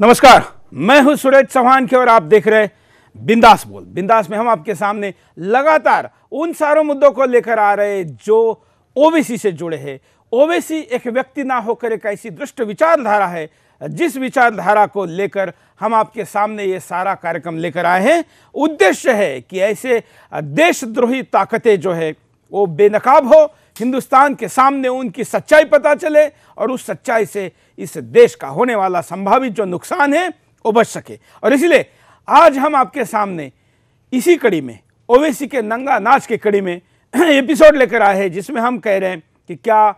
नमस्कार, मैं हूँ सुरेश चौहान के और आप देख रहे हैं बिंदास बोल। बिंदास में हम आपके सामने लगातार उन सारों मुद्दों को लेकर आ रहे जो ओबीसी से जुड़े हैं। ओबीसी एक व्यक्ति ना होकर एक ऐसी दृष्ट विचारधारा है, जिस विचारधारा को लेकर हम आपके सामने ये सारा कार्यक्रम लेकर आए हैं। उद्देश्य है कि ऐसे देशद्रोही ताकतें जो है, वो बेनकाब हो, हिंदुस्तान के सामने उनकी सच्चाई पता चले और उस सच्चाई से इस देश का होने वाला संभावित जो नुकसान है, वो बच सके। और इसलिए आज हम आपके सामने इसी कड़ी में, ओवैसी के नंगा नाच के कड़ी में एपिसोड लेकर आए हैं, जिसमें हम कह रहे हैं कि क्या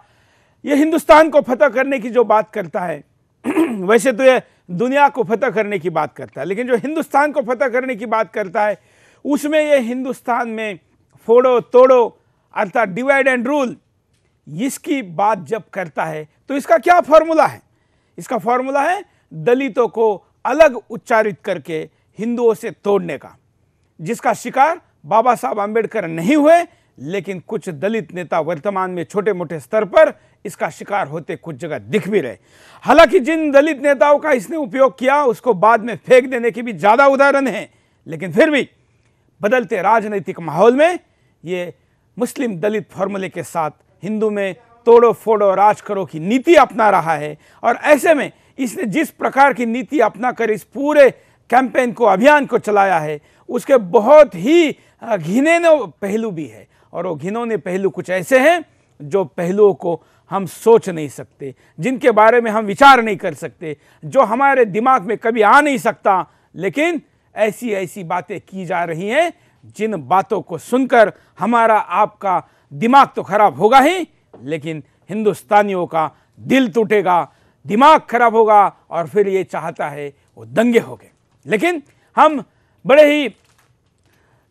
ये हिंदुस्तान को फतह करने की जो बात करता है, वैसे तो ये दुनिया को फतह करने की बात करता है, लेकिन जो हिंदुस्तान को फतह करने की बात करता है, उसमें ये हिंदुस्तान में फोड़ो, तोड़ो, अर्थात डिवाइड एंड रूल, इसकी बात जब करता है तो इसका क्या फॉर्मूला है? इसका फॉर्मूला है दलितों को अलग उच्चारित करके हिंदुओं से तोड़ने का, जिसका शिकार बाबा साहब आंबेडकर नहीं हुए, लेकिन कुछ दलित नेता वर्तमान में छोटे मोटे स्तर पर इसका शिकार होते कुछ जगह दिख भी रहे। हालाँकि जिन दलित नेताओं का इसने उपयोग किया, उसको बाद में फेंक देने के भी ज़्यादा उदाहरण हैं, लेकिन फिर भी बदलते राजनीतिक माहौल में ये मुस्लिम दलित फॉर्मूले के साथ हिंदू में तोड़ो, फोड़ो, राज करो की नीति अपना रहा है। और ऐसे में इसने जिस प्रकार की नीति अपना कर इस पूरे कैंपेन को, अभियान को चलाया है, उसके बहुत ही घिनौने पहलू भी है। और वो घिनौने पहलू कुछ ऐसे हैं जो पहलुओं को हम सोच नहीं सकते, जिनके बारे में हम विचार नहीं कर सकते, जो हमारे दिमाग में कभी आ नहीं सकता। लेकिन ऐसी ऐसी बातें की जा रही हैं, जिन बातों को सुनकर हमारा आपका दिमाग तो खराब होगा ही। लेकिन हिंदुस्तानियों का दिल टूटेगा दिमाग खराब होगा और फिर ये चाहता है वो दंगे हो गए। लेकिन हम बड़े ही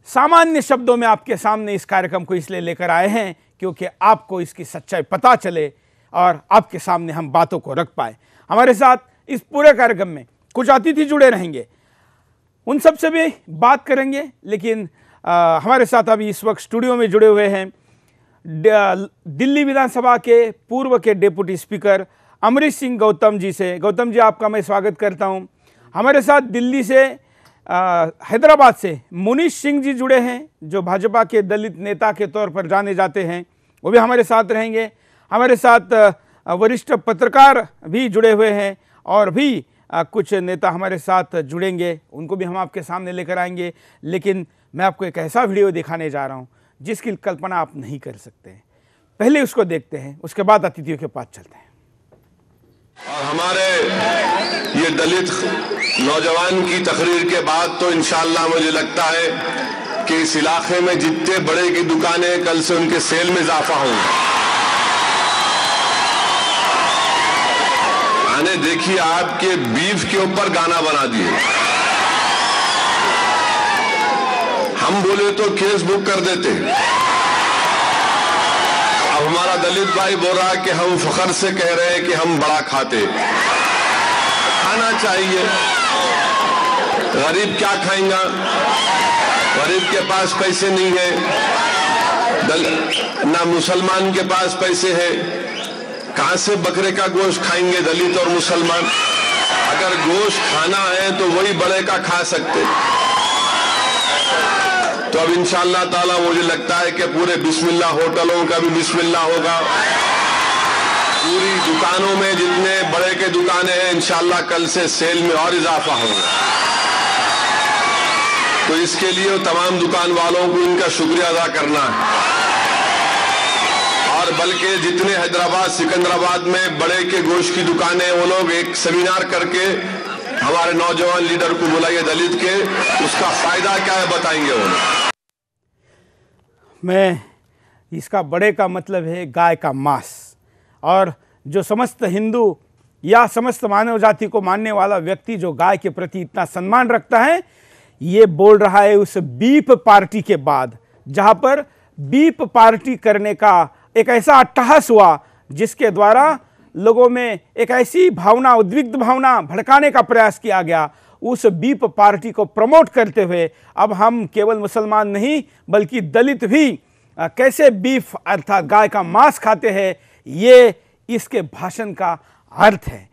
सामान्य शब्दों में आपके सामने इस कार्यक्रम को इसलिए लेकर आए हैं क्योंकि आपको इसकी सच्चाई पता चले और आपके सामने हम बातों को रख पाए। हमारे साथ इस पूरे कार्यक्रम में कुछ अतिथि जुड़े रहेंगे। उन सबसे भी बात करेंगे लेकिन आ, हमारे साथ अभी इस वक्त स्टूडियो में जुड़े हुए हैं। दिल्ली विधानसभा के पूर्व के डेप्यूटी स्पीकर अमरीश सिंह गौतम जी से। गौतम जी, आपका मैं स्वागत करता हूँ। हमारे साथ दिल्ली से हैदराबाद से मुनीश सिंह जी जुड़े हैं, जो भाजपा के दलित नेता के तौर पर जाने जाते हैं। वो भी हमारे साथ रहेंगे। हमारे साथ वरिष्ठ पत्रकार भी जुड़े हुए हैं और भी कुछ नेता हमारे साथ जुड़ेंगे। उनको भी हम आपके सामने लेकर आएँगे। लेकिन मैं आपको एक ऐसा वीडियो दिखाने जा रहा हूँ। जिसकी कल्पना आप नहीं कर सकते। पहले उसको देखते हैं, उसके बाद अतिथियों के पास चलते हैं। और हमारे ये दलित नौजवान की तकरीर के बाद तो इंशाल्लाह मुझे लगता है कि इस इलाके में जितने बड़े की दुकानें कल से उनके सेल में इजाफा होंगे। आने देखिए आपके बीफ के ऊपर गाना बना दिए। हम बोले तो केस बुक कर देते। अब हमारा दलित भाई बोल रहा है कि हम फखर से कह रहे हैं कि हम बड़ा खाते। खाना चाहिए। गरीब क्या खाएँगा? गरीब के पास पैसे नहीं है। ना मुसलमान के पास पैसे है। कहाँ से बकरे का गोश्त खाएँगे दलित और मुसलमान? अगर गोश्त खाना है तो वही बड़े का खा सकते। तो अब इंशाला ताला मुझे लगता है कि पूरे बिस्मिल्ला होटलों का भी बिस्मिल्ला होगा। पूरी दुकानों में जितने बड़े के दुकानें हैं इंशाला कल से सेल में और इजाफा होगा। तो इसके लिए तमाम दुकान वालों को इनका शुक्रिया अदा करना है। और बल्कि जितने हैदराबाद, सिकंदराबाद में बड़े के गोश्त की दुकानें, वो लोग एक सेमिनार करके हमारे नौजवान लीडर को बुलाइए दलित के, उसका फ़ायदा क्या है बताएँगे वो मैं इसका बड़े का मतलब है गाय का मांस। और जो समस्त हिंदू या समस्त मानव जाति को मानने वाला व्यक्ति जो गाय के प्रति इतना सम्मान रखता है, ये बोल रहा है उस बीप पार्टी के बाद, जहाँ पर बीप पार्टी करने का एक ऐसा अट्टहास हुआ, जिसके द्वारा लोगों में एक ऐसी भावना उद्विग्ध भावना भड़काने का प्रयास किया गया उस बीप पार्टी को प्रमोट करते हुए अब हम केवल मुसलमान नहीं, बल्कि दलित भी कैसे बीफ अर्थात गाय का मांस खाते हैं, ये इसके भाषण का अर्थ है।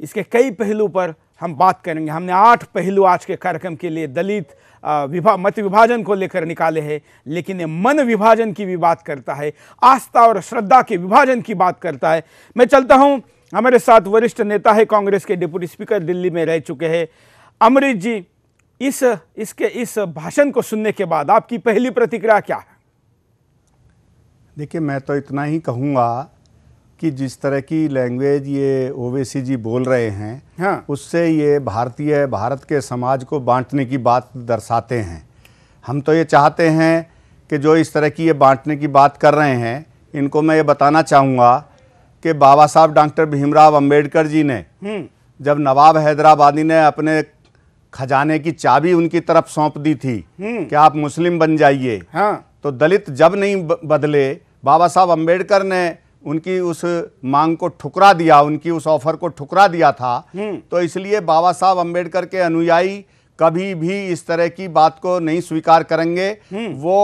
इसके कई पहलू पर हम बात करेंगे। हमने आठ पहलू आज के कार्यक्रम के लिए दलित विभा, मत विभाजन को लेकर निकाले हैं, लेकिन ये मन विभाजन की भी बात करता है, आस्था और श्रद्धा के विभाजन की बात करता है। मैं चलता हूँ। हमारे साथ वरिष्ठ नेता है, कांग्रेस के डिप्टी स्पीकर दिल्ली में रह चुके हैं। अमृत जी इस इसके इस भाषण को सुनने के बाद आपकी पहली प्रतिक्रिया क्या है देखिए मैं तो इतना ही कहूँगा कि जिस तरह की लैंग्वेज ये ओवैसी जी बोल रहे हैं हाँ। उससे ये भारतीय भारत के समाज को बांटने की बात दर्शाते हैं हम तो ये चाहते हैं कि जो इस तरह की ये बांटने की बात कर रहे हैं इनको मैं ये बताना चाहूँगा कि बाबा साहब डॉक्टर भीमराव अंबेडकर जी ने हम्म। जब नवाब हैदराबादी ने अपने खजाने की चाबी उनकी तरफ़ सौंप दी थी हम्म। कि आप मुस्लिम बन जाइए हाँ। तो दलित जब नहीं बदले बाबा साहब अंबेडकर ने उनकी उस मांग को ठुकरा दिया उनकी उस ऑफ़र को ठुकरा दिया था हम्म। तो इसलिए बाबा साहब अंबेडकर के अनुयायी कभी भी इस तरह की बात को नहीं स्वीकार करेंगे वो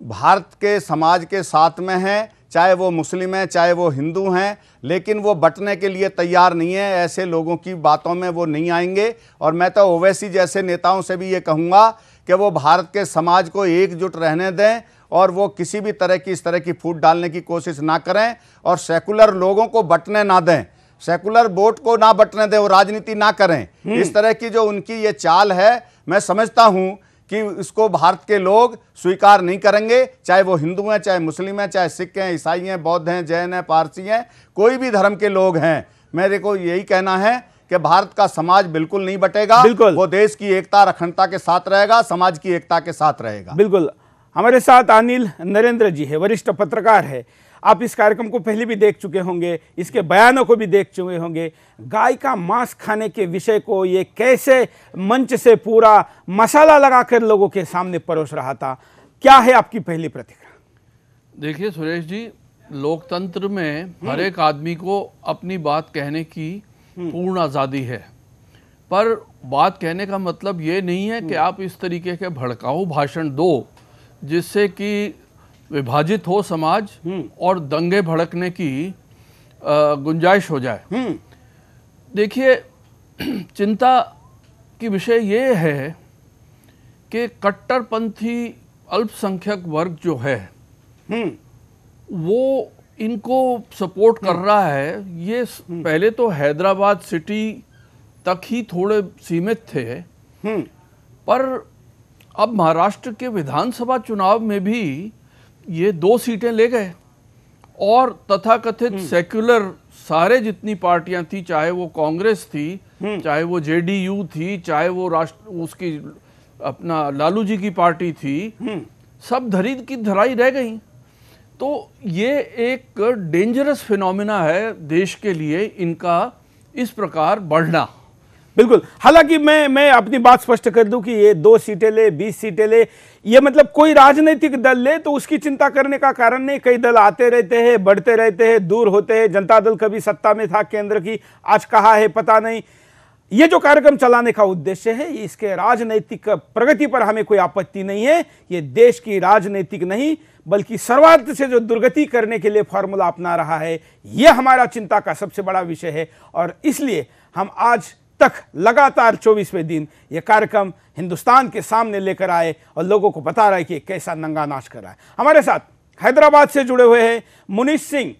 भारत के समाज के साथ में हैं चाहे वो मुस्लिम हैं चाहे वो हिंदू हैं लेकिन वो बटने के लिए तैयार नहीं है। ऐसे लोगों की बातों में वो नहीं आएँगे। और मैं तो ओवैसी जैसे नेताओं से भी ये कहूँगा कि वो भारत के समाज को एकजुट रहने दें और वो किसी भी तरह की इस तरह की फूट डालने की कोशिश ना करें और सेकुलर लोगों को बटने ना दें। सेकुलर वोट को ना बटने दें वो राजनीति ना करें। हम्म। इस तरह की जो उनकी ये चाल है मैं समझता हूँ कि इसको भारत के लोग स्वीकार नहीं करेंगे चाहे वो हिंदू हैं चाहे मुस्लिम हैं चाहे सिख हैं ईसाई हैं बौद्ध हैं जैन हैं पारसी हैं कोई भी धर्म के लोग हैं। मेरे को यही कहना है कि भारत का समाज बिल्कुल नहीं बटेगा। बिल्कुल। वो देश की एकता अखंडता के साथ रहेगा समाज की एकता के साथ रहेगा। बिल्कुल। हमारे साथ अनिल नरेंद्र जी है वरिष्ठ पत्रकार है। आप इस कार्यक्रम को पहले भी देख चुके होंगे इसके बयानों को भी देख चुके होंगे गाय का मांस खाने के विषय को ये कैसे मंच से पूरा मसाला लगाकर लोगों के सामने परोस रहा था क्या है आपकी पहली प्रतिक्रिया देखिए सुरेश जी लोकतंत्र में हर हम्म। एक आदमी को अपनी बात कहने की हम्म। पूर्ण आज़ादी है पर बात कहने का मतलब ये नहीं है कि हम्म। आप इस तरीके के भड़काऊ भाषण दो जिससे कि विभाजित हो समाज हम्म। और दंगे भड़कने की गुंजाइश हो जाए हम्म। देखिए चिंता की विषय ये है कि कट्टरपंथी अल्पसंख्यक वर्ग जो है हम्म। वो इनको सपोर्ट कर रहा है ये पहले तो हैदराबाद सिटी तक ही थोड़े सीमित थे पर अब महाराष्ट्र के विधानसभा चुनाव में भी ये दो सीटें ले गए और तथाकथित हम्म। सेक्युलर सारे जितनी पार्टियाँ थी चाहे वो कांग्रेस थी हम्म। चाहे वो जेडीयू थी चाहे वो राष्ट्र उसकी अपना लालू जी की पार्टी थी हम्म। सब धरी की धराई रह गई तो ये एक डेंजरस फिनोमिना है देश के लिए इनका इस प्रकार बढ़ना बिल्कुल। हालाँकि मैं मैं अपनी बात स्पष्ट कर दूँ कि ये दो सीटें ले, बीस सीटें ले, ये मतलब कोई राजनीतिक दल ले तो उसकी चिंता करने का कारण नहीं। कई दल आते रहते हैं, बढ़ते रहते हैं, दूर होते हैं। जनता दल कभी सत्ता में था, केंद्र की आज कहा है पता नहीं। ये जो कार्यक्रम चलाने का उद्देश्य है इसके राजनीतिक प्रगति पर हमें कोई आपत्ति नहीं है। ये देश की राजनीतिक नहीं, बल्कि सर्वार्थ से जो दुर्गति करने के लिए फॉर्मूला अपना रहा है यह हमारा चिंता का सबसे बड़ा विषय है। और इसलिए हम आज तक लगातार चौबीसवें दिन यह कार्यक्रम हिंदुस्तान के सामने लेकर आए और लोगों को बता रहा है कि कैसा नंगा नाश कर रहा है। हमारे साथ हैदराबाद से जुड़े हुए हैं मुनीष सिंह,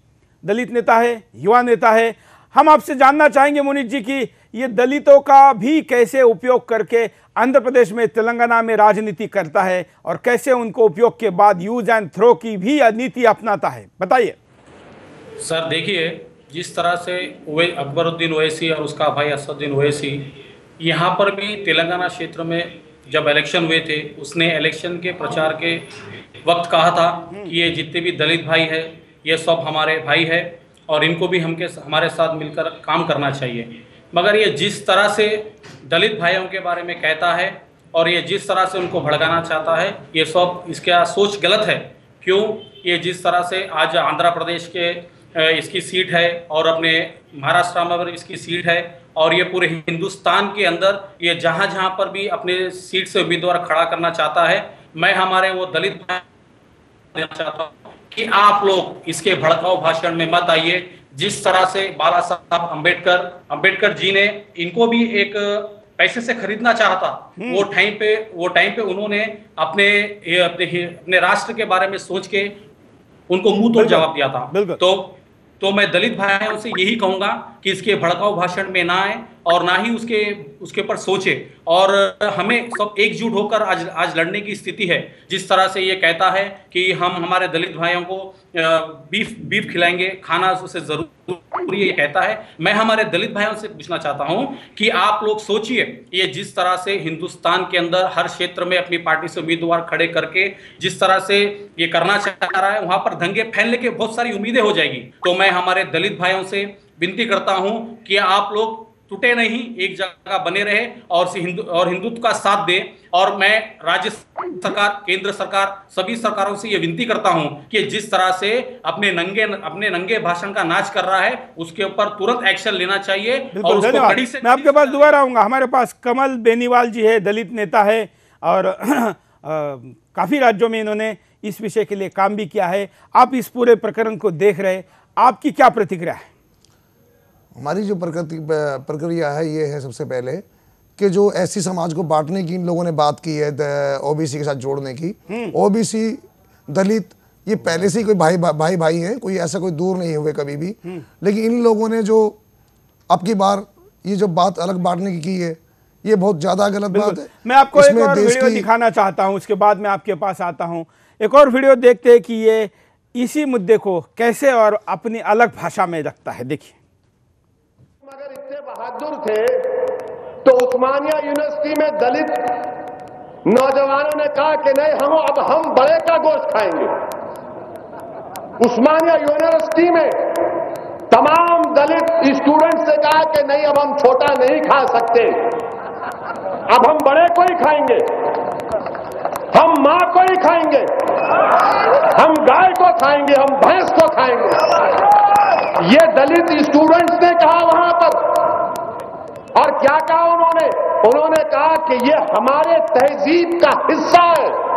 दलित नेता है, युवा नेता है। हम आपसे जानना चाहेंगे मुनीष जी की ये दलितों का भी कैसे उपयोग करके आंध्र प्रदेश में, तेलंगाना में राजनीति करता है और कैसे उनको उपयोग के बाद यूज़ एंड थ्रो की भी नीति अपनाता है। बताइए। सर, देखिए जिस तरह से वे अकबरुद्दीन ओवैसी और उसका भाई असदुद्दीन ओवैसी, यहाँ पर भी तेलंगाना क्षेत्र में जब इलेक्शन हुए थे, उसने इलेक्शन के प्रचार के वक्त कहा था कि ये जितने भी दलित भाई है, ये सब हमारे भाई है और इनको भी हमके हमारे साथ मिलकर काम करना चाहिए। मगर ये जिस तरह से दलित भाइयों के बारे में कहता है और ये जिस तरह से उनको भड़काना चाहता है, ये सब इसका सोच गलत है। क्यों? ये जिस तरह से आज आंध्र प्रदेश के इसकी सीट है और अपने महाराष्ट्र में इसकी सीट है और ये पूरे हिंदुस्तान के अंदर ये जहाँ जहाँ पर भी अपने सीट से उम्मीदवार खड़ा करना चाहता है मैं हमारे वो दलित देना चाहता हूँ कि आप लोग इसके भड़काऊ भाषण में मत आइए। जिस तरह से बाला साहब अंबेडकर अंबेडकर जी ने इनको भी एक पैसे से खरीदना चाहता वो टाइम पे वो टाइम पे उन्होंने अपने अपने अपने राष्ट्र के बारे में सोच के उनको मुँह तोड़ जवाब दिया था। तो तो मैं दलित भाइयों से यही कहूँगा कि इसके भड़काऊ भाषण में ना आए। और ना ही उसके उसके ऊपर सोचे। और हमें सब एकजुट होकर आज आज लड़ने की स्थिति है। जिस तरह से ये कहता है कि हम हमारे दलित भाइयों को बीफ बीफ खिलाएँगे, खाना उसे ज़रूरी ये कहता है। मैं हमारे दलित भाइयों से पूछना चाहता हूँ कि आप लोग सोचिए, ये जिस तरह से हिंदुस्तान के अंदर हर क्षेत्र में अपनी पार्टी से उम्मीदवार खड़े करके जिस तरह से ये करना चाह रहा है, वहाँ पर दंगे फैलने के बहुत सारी उम्मीदें हो जाएगी। तो मैं हमारे दलित भाइयों से विनती करता हूँ कि आप लोग टूटे नहीं एक जगह बने रहे और हिंदू और हिंदुत्व का साथ दे। और मैं राज्य सरकार केंद्र सरकार सभी सरकारों से ये विनती करता हूँ कि जिस तरह से अपने नंगे अपने नंगे भाषण का नाच कर रहा है उसके ऊपर तुरंत एक्शन लेना चाहिए और उसको कड़ी से मैं आपके पास दोबारा आऊँगा। हमारे पास कमल बेनीवाल जी है दलित नेता है और काफ़ी राज्यों में इन्होंने इस विषय के लिए काम भी किया है। आप इस पूरे प्रकरण को देख रहे आपकी क्या प्रतिक्रिया है? हमारी जो प्रकृति प्रक्रिया है ये है सबसे पहले कि जो ऐसी समाज को बांटने की इन लोगों ने बात की है ओबीसी के साथ जोड़ने की। ओबीसी दलित ये पहले से ही कोई भाई भा, भाई भाई हैं कोई ऐसा कोई दूर नहीं हुए कभी भी। लेकिन इन लोगों ने जो अब की बार ये जो बात अलग बांटने की की है ये बहुत ज़्यादा गलत बात है। मैं आपको एक और वीडियो की- दिखाना चाहता हूँ उसके बाद मैं आपके पास आता हूँ। एक और वीडियो देखते हैं कि ये इसी मुद्दे को कैसे और अपनी अलग भाषा में रखता है देखिए। अगर इतने बहादुर थे तो उस्मानिया यूनिवर्सिटी में दलित नौजवानों ने कहा कि नहीं, हम अब हम बड़े का गोश्त खाएँगे। उस्मानिया यूनिवर्सिटी में तमाम दलित स्टूडेंट से कहा कि नहीं, अब हम छोटा नहीं खा सकते। अब हम बड़े को ही खाएँगे। हम माँ को ही खाएँगे। हम गाय को खाएँगे, हम भैंस को खाएँगे। ये दलित स्टूडेंट्स ने कहा वहाँ पर। और क्या कहा उन्होंने? उन्होंने कहा कि ये हमारे तहजीब का हिस्सा है।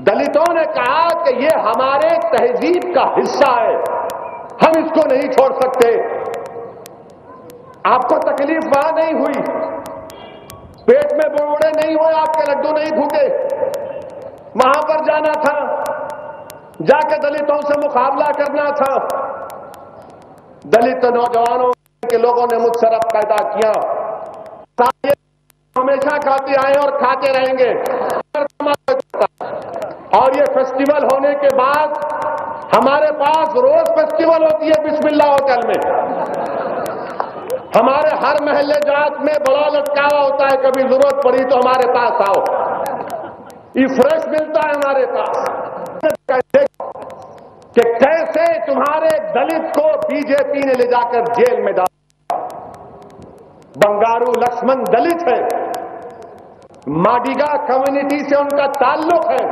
दलितों ने कहा कि ये हमारे तहजीब का हिस्सा है। हम इसको नहीं छोड़ सकते। आपको तकलीफ़ वहाँ नहीं हुई। पेट में बुड़बुड़े नहीं हुए, आपके लड्डू नहीं फूटे वहाँ पर जाना था। जाके दलितों से मुकाबला करना था। दलित नौजवानों के लोगों ने मुझसे रब पैदा किया। हमेशा खाते आए और खाते रहेंगे। और ये फेस्टिवल होने के बाद हमारे पास रोज फेस्टिवल होती है बिस्मिल्ला होटल में। हमारे हर महल्ले जात में बड़ा लटकावा होता है, कभी ज़रूरत पड़ी तो हमारे पास आओ। ये फ्रेश मिलता है हमारे पास। कि कैसे तुम्हारे दलित को बीजेपी ने ले जाकर जेल में डाला। बंगारू लक्ष्मण दलित है। माडिगा कम्युनिटी से उनका ताल्लुक है।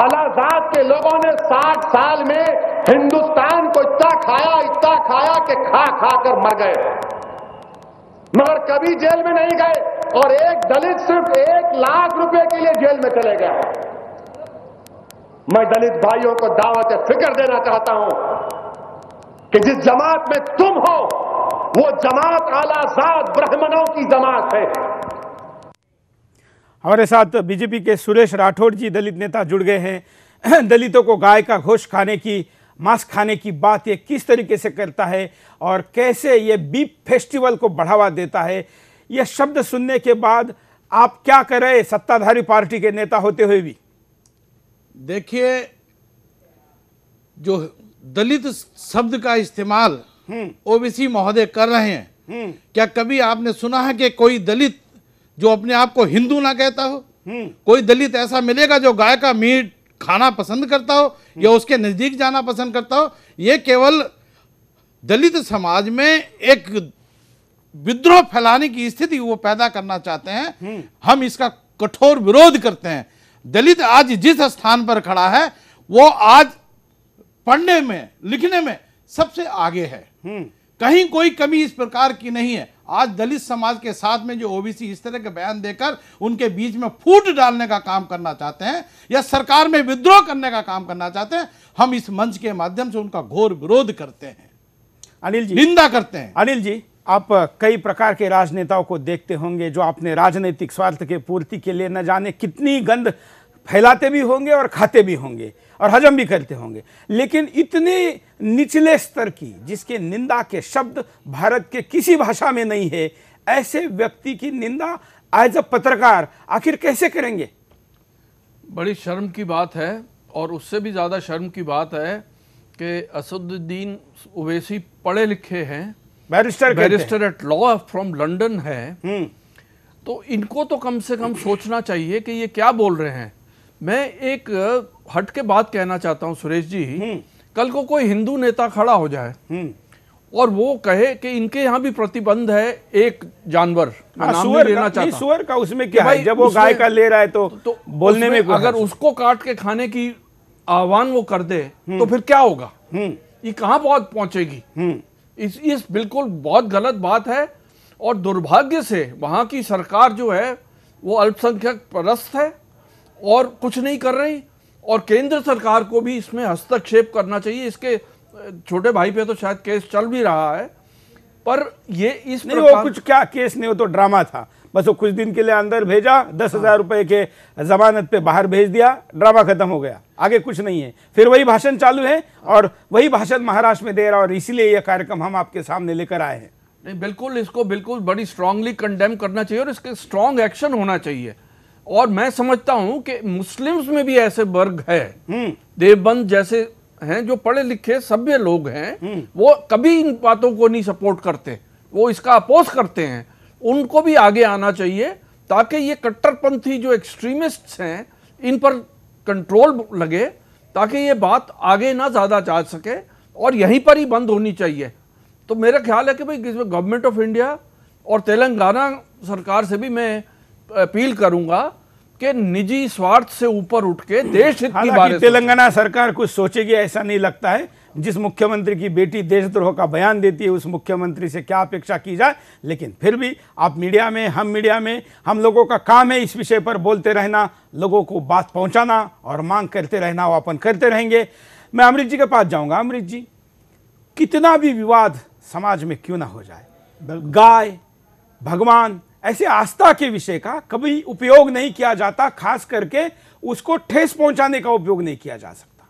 आलाजाद के लोगों ने 60 साल में हिंदुस्तान को इतना खाया इतना खाया कि खा खा कर मर गए। मगर कभी जेल में नहीं गए और एक दलित सिर्फ़ एक लाख रुपए के लिए जेल में चले गए मैं दलित भाइयों को दावत फ़िक्र देना चाहता हूँ कि जिस जमात में तुम हो, वो जमात आलाजाद ब्राह्मणों की जमात है। हमारे साथ बीजेपी के सुरेश राठौड़ जी दलित नेता जुड़ गए हैं। दलितों को गाय का घोष खाने की, मांस खाने की बात ये किस तरीके से करता है और कैसे ये बीप फेस्टिवल को बढ़ावा देता है, यह शब्द सुनने के बाद आप क्या कर रहे सत्ताधारी पार्टी के नेता होते हुए भी। देखिए जो दलित शब्द का इस्तेमाल ओबीसी महोदय कर रहे हैं क्या कभी आपने सुना है कि कोई दलित जो अपने आप को हिंदू ना कहता हो? कोई दलित ऐसा मिलेगा जो गाय का मीट खाना पसंद करता हो या उसके नज़दीक जाना पसंद करता हो? ये केवल दलित समाज में एक विद्रोह फैलाने की स्थिति वो पैदा करना चाहते हैं। हम इसका कठोर विरोध करते हैं। दलित आज जिस स्थान पर खड़ा है वो आज पढ़ने में लिखने में सबसे आगे है। कहीं कोई कमी इस प्रकार की नहीं है। आज दलित समाज के साथ में जो ओबीसी इस तरह के बयान देकर उनके बीच में फूट डालने का काम करना चाहते हैं या सरकार में विद्रोह करने का काम करना चाहते हैं हम इस मंच के माध्यम से उनका घोर विरोध करते हैं। अनिल जी। निंदा करते हैं। अनिल जी आप कई प्रकार के राजनेताओं को देखते होंगे जो अपने राजनीतिक स्वार्थ के पूर्ति के लिए न जाने कितनी गंद फैलाते भी होंगे और खाते भी होंगे और हजम भी करते होंगे। लेकिन इतने निचले स्तर की जिसके निंदा के शब्द भारत के किसी भाषा में नहीं है ऐसे व्यक्ति की निंदा एज अ पत्रकार आखिर कैसे करेंगे? बड़ी शर्म की बात है और उससे भी ज़्यादा शर्म की बात है कि असदुद्दीन ओवैसी पढ़े लिखे हैं। Barrister barrister at law from London है। तो इनको तो कम से कम सोचना चाहिए कि ये क्या बोल रहे हैं। मैं एक हट के बात कहना चाहता हूँ सुरेश जी। कल को कोई हिंदू नेता खड़ा हो जाए। और वो कहे कि इनके यहाँ भी प्रतिबंध है एक जानवर। मैं हाँ, नाम सुअर लेना का, चाहता। सुअर का उसमें क्या है? जब वो गाय का ले रहा है तो, तो बोलने में अगर उसको काट के खाने की आह्वान वो कर दे तो फिर क्या होगा? ये कहाँ बहुत पहुंचेगी? इस इस बिल्कुल बहुत गलत बात है। और दुर्भाग्य से वहाँ की सरकार जो है वो अल्पसंख्यक परस्त है। और कुछ नहीं कर रही और केंद्र सरकार को भी इसमें हस्तक्षेप करना चाहिए। इसके छोटे भाई पे तो शायद केस चल भी रहा है पर ये इस नहीं वो कुछ क्या केस नहीं वो तो ड्रामा था। बस वो कुछ दिन के लिए अंदर भेजा दस हज़ार रुपए के जमानत पे बाहर भेज दिया ड्रामा खत्म हो गया। आगे कुछ नहीं है। फिर वही भाषण चालू है और वही भाषण महाराष्ट्र में दे रहा और इसीलिए यह कार्यक्रम हम आपके सामने लेकर आए हैं। नहीं बिल्कुल इसको बिल्कुल बड़ी स्ट्रांगली कंडेम करना चाहिए और इसके स्ट्रांग एक्शन होना चाहिए। और मैं समझता हूँ कि मुस्लिम्स में भी ऐसे वर्ग है। देवबंद जैसे हैं जो पढ़े लिखे सभ्य लोग हैं वो कभी इन बातों को नहीं सपोर्ट करते। वो इसका अपोज करते हैं। उनको भी आगे आना चाहिए ताकि ये कट्टरपंथी जो एक्सट्रीमिस्ट्स हैं इन पर कंट्रोल लगे ताकि ये बात आगे ना ज़्यादा जा सके और यहीं पर ही बंद होनी चाहिए। तो मेरा ख्याल है कि भाई गवर्नमेंट ऑफ़ इंडिया और तेलंगाना सरकार से भी मैं अपील करूँगा कि निजी स्वार्थ से ऊपर उठ के देश हित की हालाँकि बारे तेलंगाना सरकार कुछ सोचेगी ऐसा नहीं लगता है। जिस मुख्यमंत्री की बेटी देशद्रोह का बयान देती है उस मुख्यमंत्री से क्या अपेक्षा की जाए? लेकिन फिर भी आप मीडिया में हम मीडिया में हम लोगों का काम है इस विषय पर बोलते रहना लोगों को बात पहुंचाना और मांग करते रहना वो अपन करते रहेंगे। मैं अमृत जी के पास जाऊँगा। अमृत जी कितना भी विवाद समाज में क्यों ना हो जाए? गाय भगवान ऐसे आस्था के विषय का कभी उपयोग नहीं किया जाता खास करके उसको ठेस पहुँचाने का उपयोग नहीं किया जा सकता।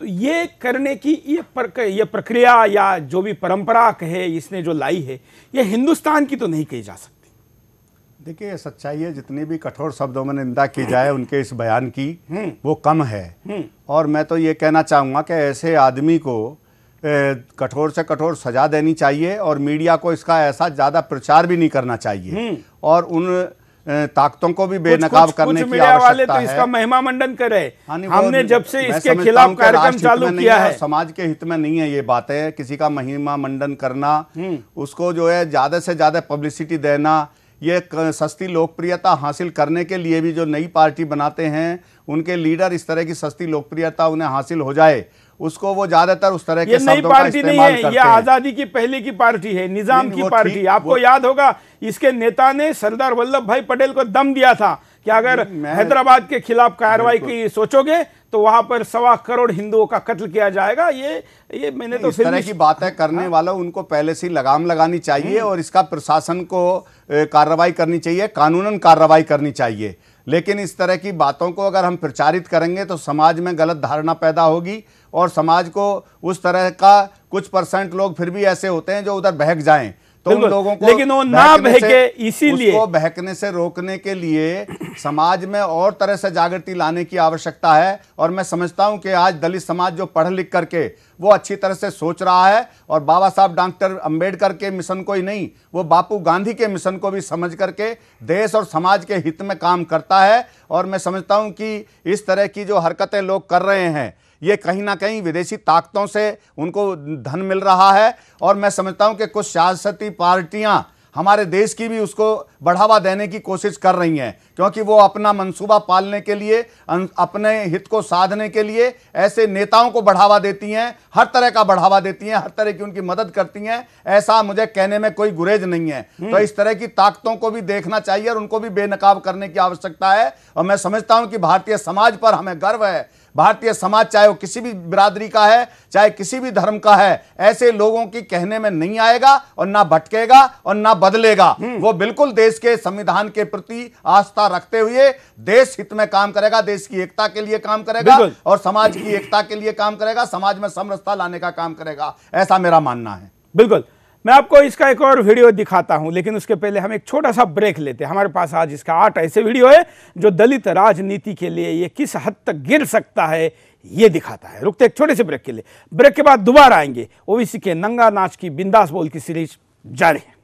तो ये करने की ये पर, ये प्रक्रिया या जो भी परंपरा कहे इसने जो लाई है ये हिंदुस्तान की तो नहीं कही जा सकती। देखिए सच्चाई है जितनी भी कठोर शब्दों में निंदा की जाए उनके इस बयान की वो कम है। और मैं तो ये कहना चाहूँगा कि ऐसे आदमी को कठोर से कठोर सजा देनी चाहिए और मीडिया को इसका ऐसा ज़्यादा प्रचार भी नहीं करना चाहिए। और उन ताकतों को भी बेनकाब करने कुछ की मीडिया वाले आवश्यकता तो इसका महिमा मंडन करे हाँ, हमने जब से इसके खिलाफ कार्यक्रम चालू किया है समाज के हित में नहीं है ये बातें। किसी का महिमा मंडन करना उसको जो है ज़्यादा से ज़्यादा पब्लिसिटी देना ये सस्ती लोकप्रियता हासिल करने के लिए भी जो नई पार्टी बनाते हैं उनके लीडर इस तरह की सस्ती लोकप्रियता उन्हें हासिल हो जाए उसको वो ज़्यादातर उस तरह के नई पार्टी नहीं है करते ये आज़ादी की पहले की पार्टी है निज़ाम की पार्टी आपको याद होगा इसके नेता ने सरदार वल्लभ भाई पटेल को दम दिया था कि अगर हैदराबाद के खिलाफ कार्रवाई की सोचोगे तो वहाँ पर सवा करोड़ हिंदुओं का कत्ल किया जाएगा। ये ये मैंने तो इस तरह की बातें करने वालों उनको पहले से लगाम लगानी चाहिए और इसका प्रशासन को कार्रवाई करनी चाहिए कानूनन कार्रवाई करनी चाहिए। लेकिन इस तरह की बातों को अगर हम प्रचारित करेंगे तो समाज में गलत धारणा पैदा होगी। और समाज को उस तरह का कुछ परसेंट लोग फिर भी ऐसे होते हैं जो उधर बहक जाएँ। तो उन लोगों को लेकिन वो ना बहके इसीलिए- उसको बहकने से रोकने के लिए समाज में और तरह से जागृति लाने की आवश्यकता है। और मैं समझता हूँ कि आज दलित समाज जो पढ़ लिख करके वो अच्छी तरह से सोच रहा है और बाबा साहब डॉक्टर अंबेडकर के मिशन को ही नहीं वो बापू गांधी के मिशन को भी समझ करके देश और समाज के हित में काम करता है। और मैं समझता हूँ कि इस तरह की जो हरकतें लोग कर रहे हैं ये कहीं ना कहीं विदेशी ताकतों से उनको धन मिल रहा है और मैं समझता हूँ कि कुछ सियासती पार्टियाँ हमारे देश की भी उसको बढ़ावा देने की कोशिश कर रही हैं क्योंकि वो अपना मंसूबा पालने के लिए अपने हित को साधने के लिए ऐसे नेताओं को बढ़ावा देती हैं हर तरह का बढ़ावा देती हैं हर तरह की उनकी मदद करती हैं ऐसा मुझे कहने में कोई गुरेज नहीं है। तो इस तरह की ताकतों को भी देखना चाहिए और उनको भी बेनकाब करने की आवश्यकता है और मैं समझता हूँ कि भारतीय समाज पर हमें गर्व है भारतीय समाज चाहे वो किसी भी बिरादरी का है चाहे किसी भी धर्म का है ऐसे लोगों की कहने में नहीं आएगा और ना भटकेगा और ना बदलेगा। वो बिल्कुल देश के संविधान के प्रति आस्था रखते हुए देश हित में काम करेगा देश की एकता के लिए काम करेगा और समाज की एकता के लिए काम करेगा समाज में समरसता लाने का काम करेगा। ऐसा मेरा मानना है। बिल्कुल। मैं आपको इसका एक और वीडियो दिखाता हूँ, लेकिन उसके पहले हम एक छोटा सा ब्रेक लेते हैं। हमारे पास आज इसका आठ ऐसे वीडियो है जो दलित राजनीति के लिए ये किस हद तक गिर सकता है, ये दिखाता है। रुकते एक छोटे से ब्रेक के लिए। ब्रेक के बाद दोबारा आएँगे। ओबीसी के नंगा नाच की बिंदास बोल की सीरीज़ जारी है।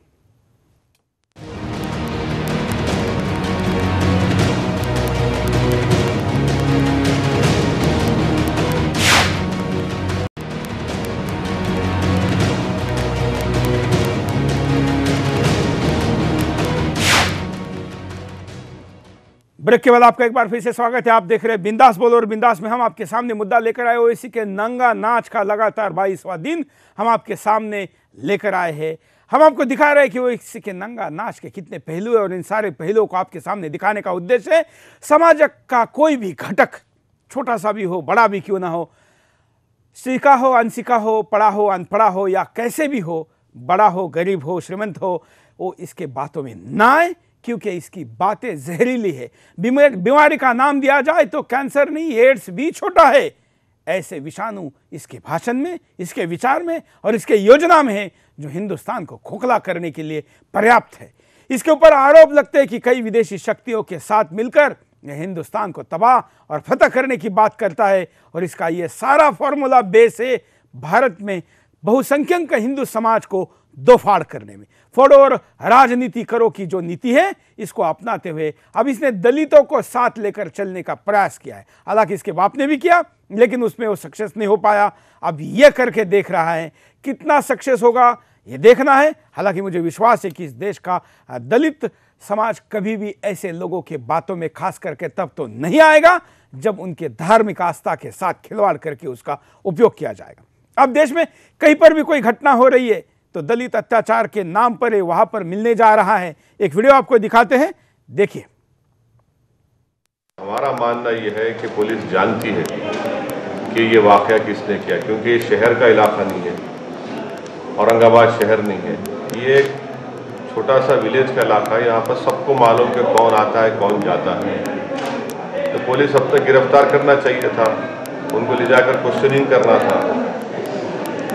ब्रेक के बाद आपका एक बार फिर से स्वागत है। आप देख रहे हैं बिंदास बोलो और बिंदास में हम आपके सामने मुद्दा लेकर आए ओवैसी के नंगा नाच का लगातार बाईसवां दिन हम आपके सामने लेकर आए हैं। हम आपको दिखा रहे हैं कि ओवैसी के नंगा नाच के कितने पहलू है और इन सारे पहलुओं को आपके सामने दिखाने का उद्देश्य है। समाज का कोई भी घटक, छोटा सा भी हो, बड़ा भी क्यों ना हो, सीखा हो, अनसीखा हो, पढ़ा हो, अनपढ़ा हो या कैसे भी हो, बड़ा हो, गरीब हो, श्रीमंत हो, वो इसके बातों में ना आए। क्योंकि इसकी बातें जहरीली है। बीमारी का नाम दिया जाए तो कैंसर नहीं, एड्स भी छोटा है। ऐसे विषाणु इसके भाषण में, इसके विचार में और इसके योजना में है, जो हिंदुस्तान को खोखला करने के लिए पर्याप्त है। इसके ऊपर आरोप लगते हैं कि कई विदेशी शक्तियों के साथ मिलकर यह हिंदुस्तान को तबाह और फतह करने की बात करता है और इसका यह सारा फॉर्मूला बेस है भारत में बहुसंख्यक हिंदू समाज को दो फाड़ करने में। फोड़ो और राजनीति करो की जो नीति है, इसको अपनाते हुए। अब इसने दलितों को साथ लेकर चलने का प्रयास किया है। हालाँकि इसके बाप ने भी किया, लेकिन उसमें वो सक्सेस नहीं हो पाया। अब ये करके देख रहा है, कितना सक्सेस होगा, ये देखना है। हालाँकि मुझे विश्वास है कि इस देश का दलित समाज कभी भी ऐसे लोगों के बातों में खास करके तब तो नहीं आएगा, जब उनके धार्मिक आस्था के साथ खिलवाड़ करके उसका उपयोग किया जाएगा। अब देश में कहीं पर भी कोई घटना हो रही है तो दलित अत्याचार के नाम पर है वहाँ पर मिलने जा रहा है। एक वीडियो आपको दिखाते हैं। देखिए। हमारा मानना यह है कि पुलिस जानती है कि ये वाक़या किसने किया, क्योंकि ये शहर का इलाका नहीं है, औरंगाबाद शहर नहीं है। ये एक छोटा सा विलेज का इलाका है, यहाँ पर सबको मालूम कि कौन आता है, कौन जाता है। तो पुलिस अब तक गिरफ़्तार करना चाहिए था, उनको ले जाकर क्वेश्चनिंग करना था।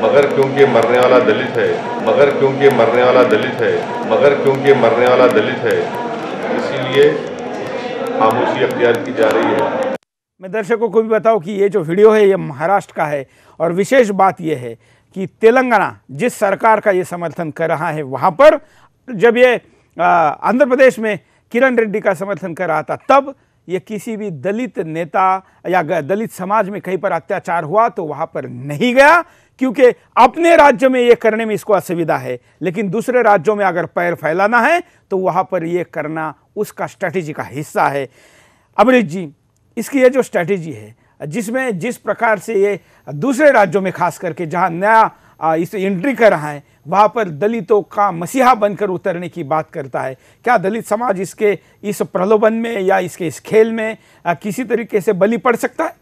मगर क्योंकि मरने वाला दलित है, मगर क्योंकि मरने वाला दलित है, मगर क्योंकि मरने वाला दलित है, इसीलिए खामोशी अख्तियार की जा रही है। मैं दर्शकों को भी बताऊँ कि ये जो वीडियो है, ये महाराष्ट्र का है और विशेष बात यह है कि तेलंगाना, जिस सरकार का ये समर्थन कर रहा है, वहाँ पर जब ये आंध्र प्रदेश में किरण रेड्डी का समर्थन कर रहा था, तब ये किसी भी दलित नेता या दलित समाज में कहीं पर अत्याचार हुआ तो वहाँ पर नहीं गया। क्योंकि अपने राज्य में ये करने में इसको असुविधा है। लेकिन दूसरे राज्यों में अगर पैर फैलाना है तो वहाँ पर ये करना उसका स्ट्रैटेजी का हिस्सा है। अमरीश जी, इसकी ये जो स्ट्रैटेजी है, जिसमें जिस प्रकार से ये दूसरे राज्यों में खास करके जहाँ नया इस एंट्री कर रहा है, वहाँ पर दलितों का मसीहा बनकर उतरने की बात करता है। क्या दलित समाज इसके, इस प्रलोभन में या इसके इस खेल में किसी तरीके से बलि पड़ सकता है?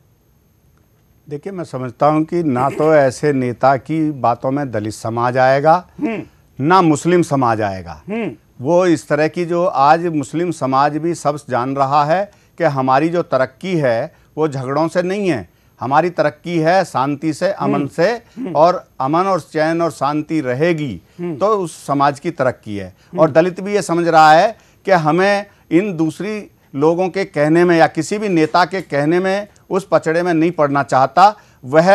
देखिए मैं समझता हूँ कि ना तो ऐसे नेता की बातों में दलित समाज आएगा ना मुस्लिम समाज आएगा। वो इस तरह की जो आज मुस्लिम समाज भी सब जान रहा है कि हमारी जो तरक्की है वो झगड़ों से नहीं है। हमारी तरक्की है शांति से अमन से और अमन और चैन और शांति रहेगी तो उस समाज की तरक्की है। और दलित भी ये समझ रहा है कि हमें इन दूसरी लोगों के कहने में या किसी भी नेता के कहने में उस पचड़े में नहीं पड़ना चाहता। वह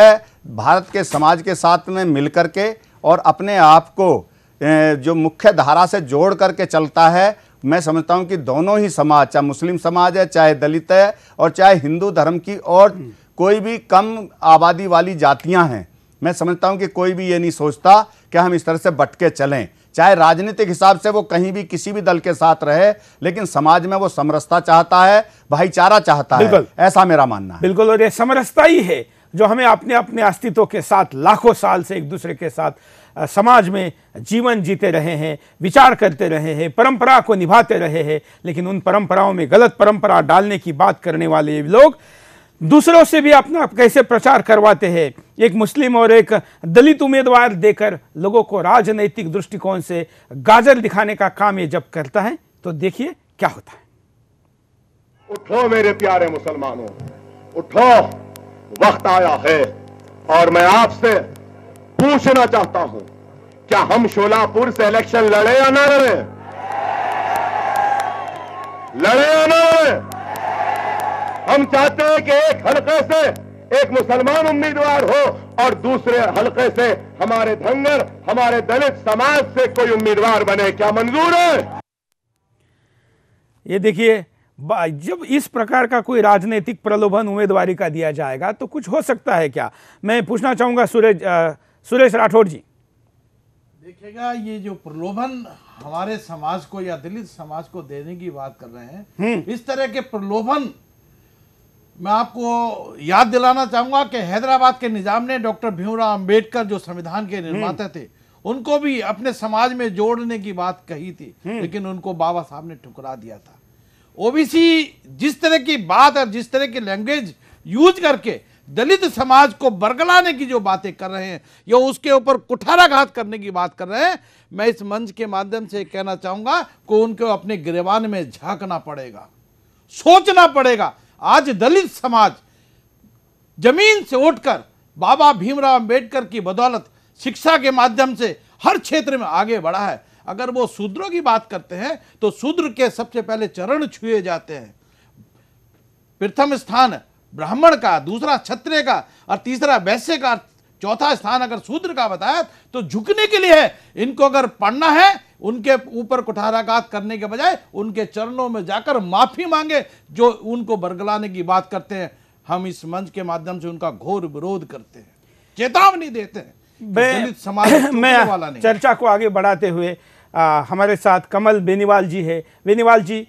भारत के समाज के साथ में मिल कर के और अपने आप को जो मुख्य धारा से जोड़ करके चलता है, मैं समझता हूँ कि दोनों ही समाज, चाहे मुस्लिम समाज है, चाहे दलित है, और चाहे हिंदू धर्म की और कोई भी कम आबादी वाली जातियाँ हैं। मैं समझता हूँ कि कोई भी ये नहीं सोचता कि हम इस तरह से बटके चलें। चाहे राजनीतिक हिसाब से वो कहीं भी किसी भी दल के साथ रहे लेकिन समाज में वो समरसता चाहता है भाईचारा चाहता है। ऐसा मेरा मानना है। बिल्कुल और ये समरसता ही है जो हमें अपने अपने अस्तित्व के साथ लाखों साल से एक दूसरे के साथ समाज में जीवन जीते रहे हैं विचार करते रहे हैं परंपरा को निभाते रहे हैं लेकिन उन परंपराओं में गलत परंपरा डालने की बात करने वाले लोग दूसरों से भी अपना कैसे प्रचार करवाते हैं? एक मुस्लिम और एक दलित उम्मीदवार देकर लोगों को राजनैतिक दृष्टिकोण से गाजर दिखाने का काम ये जब करता है तो देखिए क्या होता है। उठो मेरे प्यारे मुसलमानों, उठो, वक्त आया है, और मैं आपसे पूछना चाहता हूँ, क्या हम शोलापुर से इलेक्शन लड़े या ना लड़े? लड़े या ना लड़े? हम चाहते हैं कि एक हलके से एक मुसलमान उम्मीदवार हो और दूसरे हलके से हमारे धंगर हमारे दलित समाज से कोई उम्मीदवार बने। क्या मंजूर है? ये देखिए जब इस प्रकार का कोई राजनीतिक प्रलोभन उम्मीदवारी का दिया जाएगा तो कुछ हो सकता है क्या? मैं पूछना चाहूँगा सुरेश सुरेश राठौड़ जी। देखिएगा ये जो प्रलोभन हमारे समाज को या दलित समाज को देने की बात कर रहे हैं इस तरह के प्रलोभन मैं आपको याद दिलाना चाहूँगा कि हैदराबाद के निज़ाम ने डॉक्टर भीमराव अंबेडकर जो संविधान के निर्माता थे उनको भी अपने समाज में जोड़ने की बात कही थी लेकिन उनको बाबा साहब ने ठुकरा दिया था। ओबीसी जिस तरह की बात और जिस तरह की लैंग्वेज यूज़ करके दलित समाज को बरगलाने की जो बातें कर रहे हैं या उसके ऊपर कुठाराघात करने की बात कर रहे हैं मैं इस मंच के माध्यम से कहना चाहूँगा कि उनको अपने गिरवान में झांकना पड़ेगा सोचना पड़ेगा आज दलित समाज ज़मीन से उठकर बाबा भीमराव अंबेडकर की बदौलत शिक्षा के माध्यम से हर क्षेत्र में आगे बढ़ा है। अगर वो शूद्रों की बात करते हैं तो शूद्र के सबसे पहले चरण छुए जाते हैं। प्रथम स्थान ब्राह्मण का, दूसरा क्षत्रिय का और तीसरा वैश्य का, चौथा स्थान अगर शूद्र का बताया तो झुकने के लिए है इनको अगर पढ़ना है उनके ऊपर कुठाराघात करने के बजाय उनके चरणों में जाकर माफ़ी मांगे जो उनको बरगलाने की बात करते हैं। हम इस मंच के माध्यम से उनका घोर विरोध करते हैं चेतावनी देते हैं समाज मैं वाला नहीं चर्चा को आगे बढ़ाते हुए आ, हमारे साथ कमल बेनीवाल जी है। बेनीवाल जी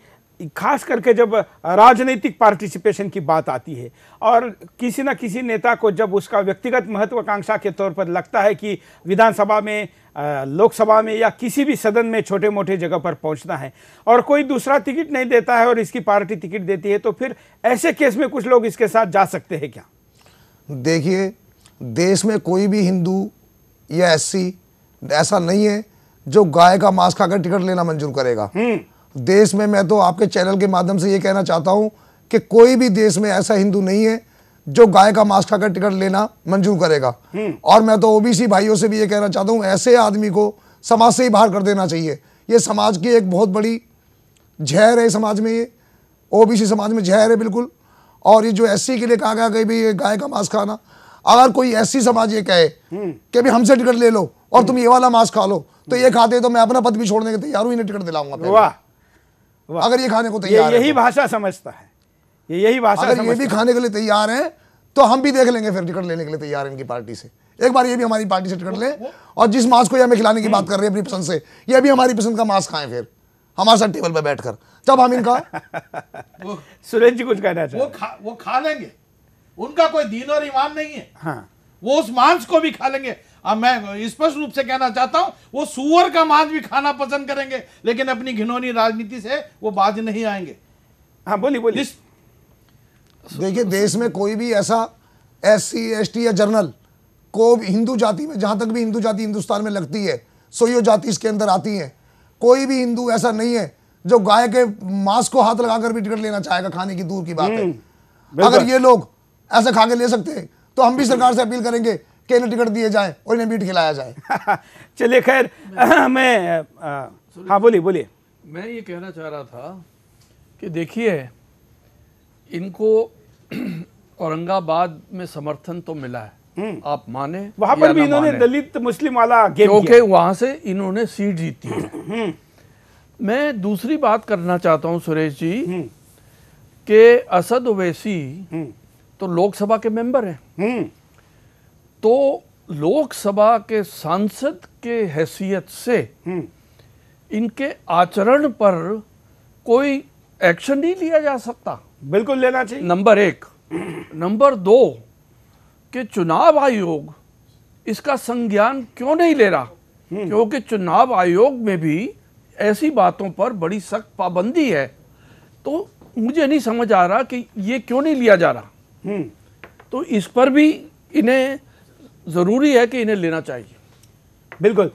खास करके जब राजनीतिक पार्टिसिपेशन की बात आती है और किसी न किसी नेता को जब उसका व्यक्तिगत महत्वाकांक्षा के तौर पर लगता है कि विधानसभा में लोकसभा में या किसी भी सदन में छोटे मोटे जगह पर पहुँचना है और कोई दूसरा टिकट नहीं देता है और इसकी पार्टी टिकट देती है तो फिर ऐसे केस में कुछ लोग इसके साथ जा सकते हैं क्या? देखिए देश में कोई भी हिंदू या एससी ऐसा नहीं है जो गाय का मांस खाकर टिकट लेना मंजूर करेगा। देश में मैं तो आपके चैनल के माध्यम से ये कहना चाहता हूँ कि कोई भी देश में ऐसा हिंदू नहीं है जो गाय का मांस खाकर टिकट लेना मंजूर करेगा। और मैं तो ओबीसी भाइयों से भी ये कहना चाहता हूँ ऐसे आदमी को समाज से ही बाहर कर देना चाहिए। ये समाज की एक बहुत बड़ी जहर है समाज में ये। ओबीसी समाज में जहर है बिल्कुल। और ये जो एससी के लिए कहा गया कि ये गाय का मांस खाना अगर कोई एससी समाज ये कहे कि भी हमसे टिकट ले लो और तुम ये वाला मांस खा लो तो ये खाते तो मैं अपना पद भी छोड़ने के तैयार हूँ इन्हें टिकट दिलाऊँगा। अगर ये खाने को तैयार है यही तो। भाषा समझता है। ये यही भाषा अगर ये भी खाने के लिए तैयार हैं तो हम भी देख लेंगे फिर टिकट लेने के लिए तैयार हैं इनकी पार्टी से। एक बार ये भी हमारी पार्टी से टिकट लें और जिस मांस को ये हमें खिलाने की बात कर रहे हैं अपनी पसंद से ये भी हमारी पसंद का मांस खाएँ फिर। हमारे साथ टेबल पर बैठकर। जब हम इनका सुरेश जी कुछ कहना वो खा वो खा लेंगे। उनका कोई दीन और ईमान नहीं है। हाँ। वो उस मांस को भी खा लेंगे। अब मैं स्पष्ट रूप से कहना चाहता हूँ वो सुअर का मांस भी खाना पसंद करेंगे लेकिन अपनी घिनौनी राजनीति से वो बाज नहीं आएँगे। हाँ बोलिए बोलिए। देखिए देश में कोई भी ऐसा एस सी एस टी या जर्नल को हिंदू जाति में जहाँ तक भी हिंदू जाति हिंदुस्तान में लगती है सोयो जाति इसके अंदर आती है। कोई भी हिंदू ऐसा नहीं है जो गाय के मांस को हाथ लगाकर भी टिकट लेना चाहेगा खाने की दूर की बात है। अगर ये लोग ऐसा खा के ले सकते हैं तो हम भी सरकार से अपील करेंगे कि इन्हें टिकट दिए जाए और इन्हें मीट खिलाया जाए। चलिए खैर मैं आ, हाँ बोलिए बोलिए। मैं ये कहना चाह रहा था कि देखिए इनको औरंगाबाद में समर्थन तो मिला है। आप माने वहाँ पर भी इन्होंने दलित मुस्लिम वाला क्योंकि वहाँ से इन्होंने सीट जीती है। मैं दूसरी बात करना चाहता हूँ सुरेश जी के असद ओवैसी तो लोकसभा के मेंबर हैं। हम्म। तो लोकसभा के सांसद के हैसियत से इनके आचरण पर कोई एक्शन नहीं लिया जा सकता। बिल्कुल लेना चाहिए। नंबर एक। नंबर दो कि चुनाव आयोग इसका संज्ञान क्यों नहीं ले रहा? क्योंकि चुनाव आयोग में भी ऐसी बातों पर बड़ी सख्त पाबंदी है। तो मुझे नहीं समझ आ रहा कि ये क्यों नहीं लिया जा रहा। तो इस पर भी इन्हें ज़रूरी है कि इन्हें लेना चाहिए। बिल्कुल।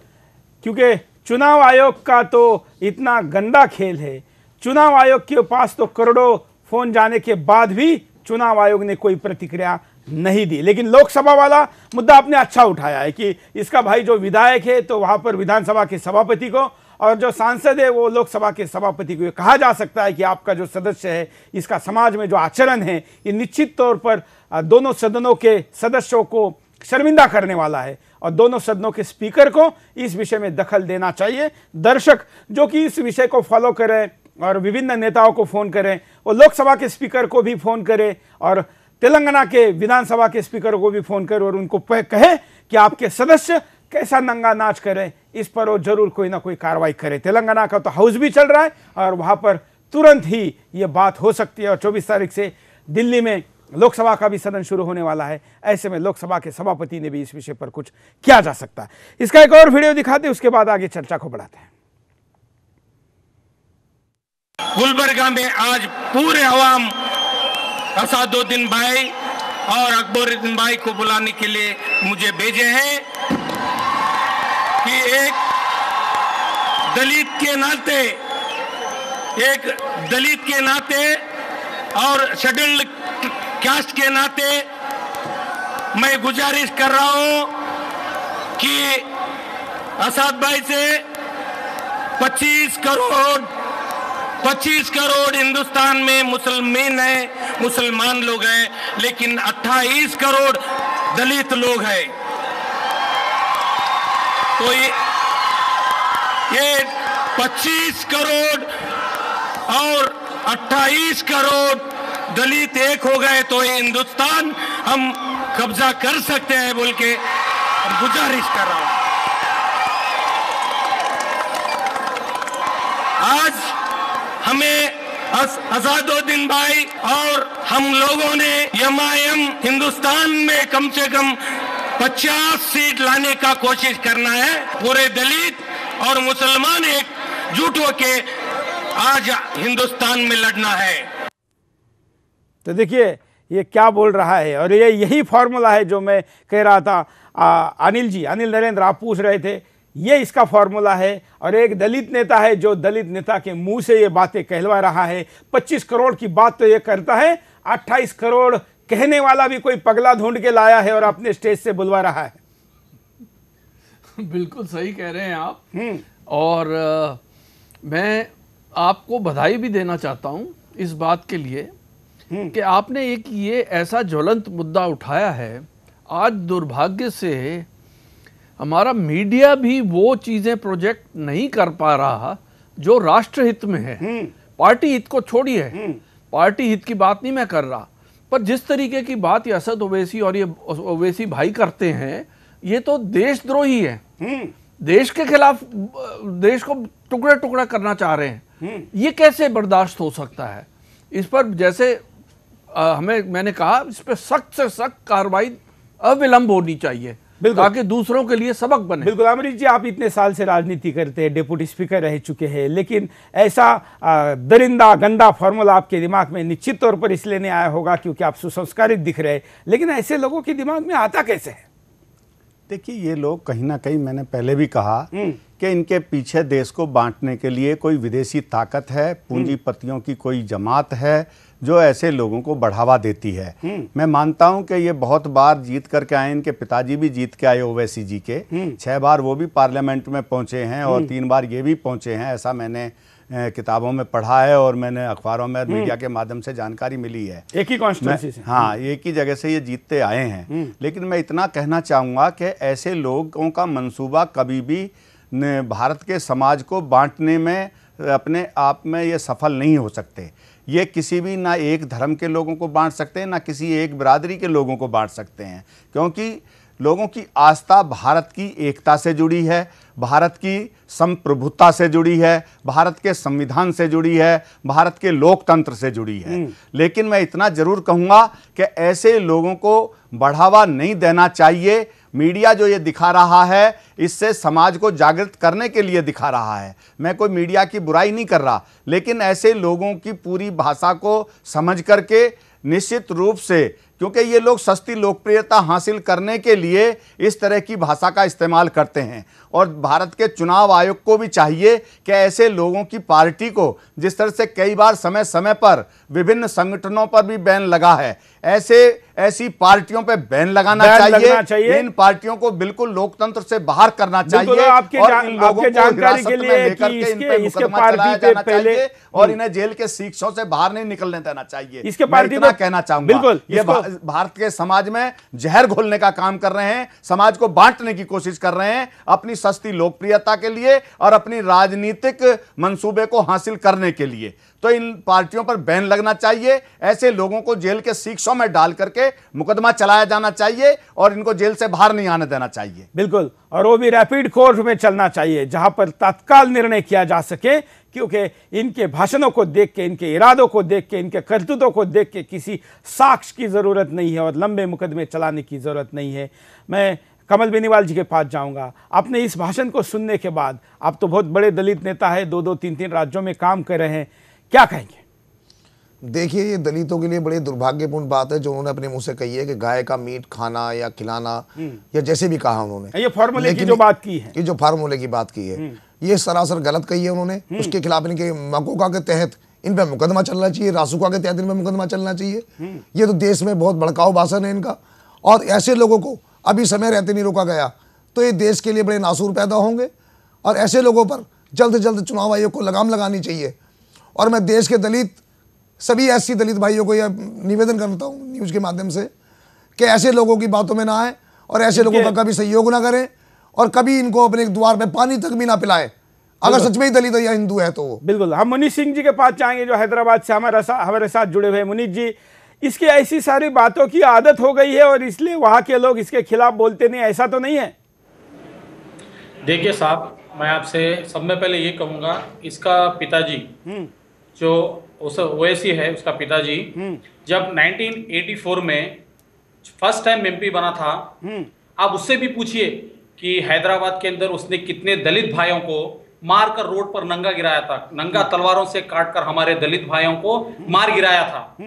क्योंकि चुनाव आयोग का तो इतना गंदा खेल है। चुनाव आयोग के पास तो करोड़ों फ़ोन जाने के बाद भी चुनाव आयोग ने कोई प्रतिक्रिया नहीं दी। लेकिन लोकसभा वाला मुद्दा आपने अच्छा उठाया है कि इसका भाई जो विधायक है तो वहाँ पर विधानसभा के सभापति को और जो सांसद है, वो लोकसभा के सभापति को। कहा जा सकता है कि आपका जो सदस्य है, इसका समाज में जो आचरण है, ये निश्चित तौर पर दोनों सदनों के सदस्यों को शर्मिंदा करने वाला है। और दोनों सदनों के स्पीकर को इस विषय में दखल देना चाहिए। दर्शक जो कि इस विषय को फॉलो करें और विभिन्न नेताओं को फ़ोन करें, वो लोकसभा के स्पीकर को भी फ़ोन करें और तेलंगाना के विधानसभा के स्पीकर को भी फ़ोन करें और उनको कहे कि आपके सदस्य कैसा नंगा नाच करें, इस पर वो ज़रूर कोई ना कोई कार्रवाई करे। तेलंगाना का तो हाउस भी चल रहा है और वहाँ पर तुरंत ही ये बात हो सकती है और 24 तारीख से दिल्ली में लोकसभा का भी सदन शुरू होने वाला है। ऐसे में लोकसभा के सभापति ने भी इस विषय पर कुछ किया जा सकता है। इसका एक और वीडियो दिखाते उसके बाद आगे चर्चा को बढ़ाते हैं। गुलबर्गा में आज पूरे अवाम असादुद्दीन भाई और अकबरुद्दीन भाई को बुलाने के लिए मुझे भेजे हैं कि एक दलित के नाते, एक दलित के नाते और शेड्यूल्ड कास्ट के नाते मैं गुजारिश कर रहा हूँ कि असाद भाई से 25 करोड़ 25 करोड़ हिंदुस्तान में मुसलमान हैं, मुसलमान लोग हैं, लेकिन 28 करोड़ दलित लोग हैं। तो ये ये 25 करोड़ और 28 करोड़ दलित एक हो गए तो ये हिंदुस्तान हम कब्जा कर सकते हैं बोल के गुजारिश कर रहा हूँ। आज हमें असादुद्दीन भाई और हम लोगों ने एम हिंदुस्तान में कम से कम 50 सीट लाने का कोशिश करना है। पूरे दलित और मुसलमान एक जुट होके आज हिंदुस्तान में लड़ना है। तो देखिए ये क्या बोल रहा है? और ये यही फॉर्मूला है जो मैं कह रहा था आ, अनिल जी अनिल नरेंद्र आप पूछ रहे थे। ये इसका फॉर्मूला है और एक दलित नेता है जो दलित नेता के मुँह से ये बातें कहलवा रहा है। 25 करोड़ की बात तो ये करता है 28 करोड़ कहने वाला भी कोई पगला ढूंढ के लाया है और अपने स्टेज से बुलवा रहा है। बिल्कुल सही कह रहे हैं आप। और अ, मैं आपको बधाई भी देना चाहता हूँ इस बात के लिए। कि आपने एक ये ऐसा ज्वलंत मुद्दा उठाया है आज दुर्भाग्य से हमारा मीडिया भी वो चीज़ें प्रोजेक्ट नहीं कर पा रहा जो राष्ट्रहित में है। पार्टी हित को छोड़िए पार्टी हित की बात नहीं मैं कर रहा पर जिस तरीके की बात ये असद ओवैसी और ये ओवैसी भाई करते हैं ये तो देशद्रोही है। देश के खिलाफ देश को टुकड़ा टुकड़ा करना चाह रहे हैं। ये कैसे बर्दाश्त हो सकता है? इस पर जैसे अ, हमें मैंने कहा इस पर सख्त से सख्त कार्रवाई अविलंब होनी चाहिए ताकि दूसरों के लिए सबक बने। बिल्कुल अमरीश जी आप इतने साल से राजनीति करते हैं डिप्टी स्पीकर रह चुके हैं लेकिन ऐसा दरिंदा गंदा फॉर्मूला आपके दिमाग में निश्चित तौर पर इसलिए नहीं आया होगा क्योंकि आप सुसंस्कारित दिख रहे हैं लेकिन ऐसे लोगों के दिमाग में आता कैसे है? देखिए ये लोग कहीं ना कहीं मैंने पहले भी कहा कि इनके पीछे देश को बांटने के लिए कोई विदेशी ताकत है पूंजीपतियों की कोई जमात है जो ऐसे लोगों को बढ़ावा देती है। मैं मानता हूँ कि ये बहुत बार जीत करके आए इनके पिताजी भी जीत के आए ओवैसी जी के। छह बार वो भी पार्लियामेंट में पहुँचे हैं और तीन बार ये भी पहुँचे हैं ऐसा मैंने किताबों में पढ़ा है और मैंने अखबारों में और मीडिया के माध्यम से जानकारी मिली है। एक ही कॉन्स्टिट्यूंसी से। हाँ एक ही जगह से ये जीतते आए हैं। लेकिन मैं इतना कहना चाहूँगा कि ऐसे लोगों का मंसूबा कभी भी भारत के समाज को बांटने में अपने आप में ये सफल नहीं हो सकते। ये किसी भी ना एक धर्म के लोगों को बांट सकते हैं ना किसी एक बिरादरी के लोगों को बांट सकते हैं। क्योंकि लोगों की आस्था भारत की एकता से जुड़ी है भारत की संप्रभुता से जुड़ी है भारत के संविधान से जुड़ी है भारत के लोकतंत्र से जुड़ी है। लेकिन मैं इतना ज़रूर कहूँगा कि ऐसे लोगों को बढ़ावा नहीं देना चाहिए मीडिया जो ये दिखा रहा है, इससे समाज को जागृत करने के लिए दिखा रहा है। मैं कोई मीडिया की बुराई नहीं कर रहा, लेकिन ऐसे लोगों की पूरी भाषा को समझ करके निश्चित रूप से, क्योंकि ये लोग सस्ती लोकप्रियता हासिल करने के लिए इस तरह की भाषा का इस्तेमाल करते हैं। और भारत के चुनाव आयोग को भी चाहिए कि ऐसे लोगों की पार्टी को, जिस तरह से कई बार समय समय पर विभिन्न संगठनों पर भी बैन लगा है। ऐसे ऐसी पार्टियों पे बैन लगाना बैन चाहिए, लगना चाहिए। इन पार्टियों को बिल्कुल लोकतंत्र से बाहर करना चाहिए आपके और इन लोगों आपके को जानकारी हिरासत के में लिए लेकर कि के इन इसके- पे इसके मुकदमा पार्टी चलाया जाना पहले- चाहिए और इन्हें जेल के शिक्षों से बाहर नहीं निकलने देना चाहिए। इसके पार्टी इतना कहना चाहूँगा। बिल्कुल, ये भारत के समाज में जहर घोलने का काम कर रहे हैं समाज को बांटने की कोशिश कर रहे हैं अपनी सस्ती लोकप्रियता के लिए और अपनी राजनीतिक मंसूबे को हासिल करने के लिए। तो इन पार्टियों पर बैन लगना चाहिए। ऐसे लोगों को जेल के शिक्षों में डाल करके मुकदमा चलाया जाना चाहिए और इनको जेल से बाहर नहीं आने देना चाहिए। बिल्कुल। और वो भी रैपिड कोर्ट में चलना चाहिए, जहाँ पर तत्काल निर्णय किया जा सके, क्योंकि इनके भाषणों को देख के, इनके इरादों को देख के, इनके करतूतों को देख के किसी साक्ष की ज़रूरत नहीं है और लंबे मुकदमे चलाने की ज़रूरत नहीं है। मैं कमल बेनीवाल जी के पास जाऊँगा। आपने इस भाषण को सुनने के बाद, आप तो बहुत बड़े दलित नेता है दो दो तीन तीन राज्यों में काम कर रहे हैं क्या कहेंगे? देखिए ये दलितों के लिए बड़े दुर्भाग्यपूर्ण बात है जो उन्होंने अपने मुँह से कही है कि गाय का मीट खाना या खिलाना या जैसे भी कहा उन्होंने। ये फॉर्मूले की जो बात की है। ये जो फार्मूले की बात की है ये सरासर गलत कही है उन्होंने। उसके खिलाफ इनके मकोका के तहत इन पे मुकदमा चलना चाहिए रासुका के तहत इन पे मुकदमा चलना चाहिए। ये तो देश में बहुत भड़काऊ भाषण है इनका। और ऐसे लोगों को अभी समय रहते नहीं रोका गया तो ये देश के लिए बड़े नासूर पैदा होंगे। और ऐसे लोगों पर जल्द से जल्द चुनाव आयोग को लगाम लगानी चाहिए। और मैं देश के दलित सभी ऐसी दलित भाइयों को यह निवेदन करता हूँ न्यूज़ के माध्यम से कि ऐसे लोगों की बातों में ना आए और ऐसे लोगों का कभी सहयोग ना करें और कभी इनको अपने द्वार पे पानी तक भी ना पिलाए। अगर सच में ही दलित या हिंदू है तो। बिल्कुल। हम मुनीष सिंह जी के पास जाएँगे जो हैदराबाद से हमारा सा, हमारे साथ जुड़े हुए हैं। मुनीष जी इसकी ऐसी सारी बातों की आदत हो गई है और इसलिए वहाँ के लोग इसके खिलाफ बोलते नहीं ऐसा तो नहीं है? देखिए साहब मैं आपसे सब में पहले ये कहूँगा इसका पिताजी जो उस ओएसी है उसका पिताजी जब 1984 में फ़र्स्ट टाइम एमपी बना था आप उससे भी पूछिए कि हैदराबाद के अंदर उसने कितने दलित भाइयों को मारकर रोड पर नंगा गिराया था। नंगा तलवारों से काटकर हमारे दलित भाइयों को मार गिराया था।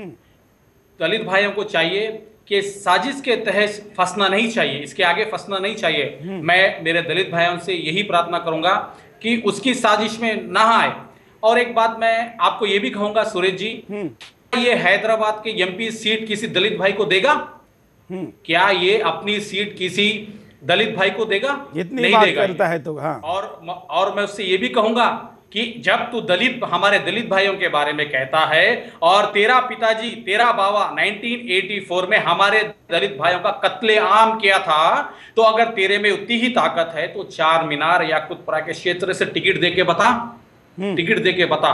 दलित भाइयों को चाहिए कि साजिश के तहत फंसना नहीं चाहिए इसके आगे फंसना नहीं चाहिए। मैं मेरे दलित भाइयों से यही प्रार्थना करूँगा कि उसकी साजिश में ना आए। और एक बात मैं आपको ये भी कहूँगा सुरेश जी ये हैदराबाद के एमपी सीट किसी दलित भाई को देगा? क्या ये अपनी सीट किसी दलित भाई को देगा? इतनी नहीं बात देगा करता है तो हाँ। और और मैं उससे ये भी कहूँगा कि जब तू दलित हमारे दलित भाइयों के बारे में कहता है और तेरा पिताजी तेरा बाबा 1984 में हमारे दलित भाइयों का कत्ले आम किया था तो अगर तेरे में उतनी ही ताकत है तो चार मीनार या कुतपुरा के क्षेत्र से टिकट दे के बता। टिकट दे के बता।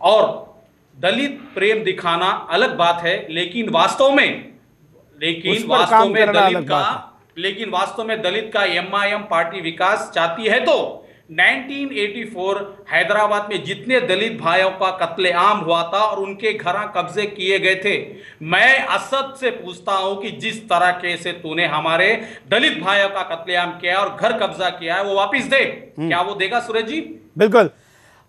और दलित प्रेम दिखाना अलग बात है लेकिन वास्तव में लेकिन वास्तव में दलित का लेकिन वास्तव में दलित का एमआईएम पार्टी विकास चाहती है तो 1984 हैदराबाद में जितने दलित भाइयों का कत्लेआम हुआ था और उनके घर कब्जे किए गए थे मैं असद से पूछता हूँ कि जिस तरह के से तूने हमारे दलित भाइयों का कत्लेआम किया और घर कब्जा किया है वो वापिस दे। क्या वो देगा सूरज जी? बिल्कुल।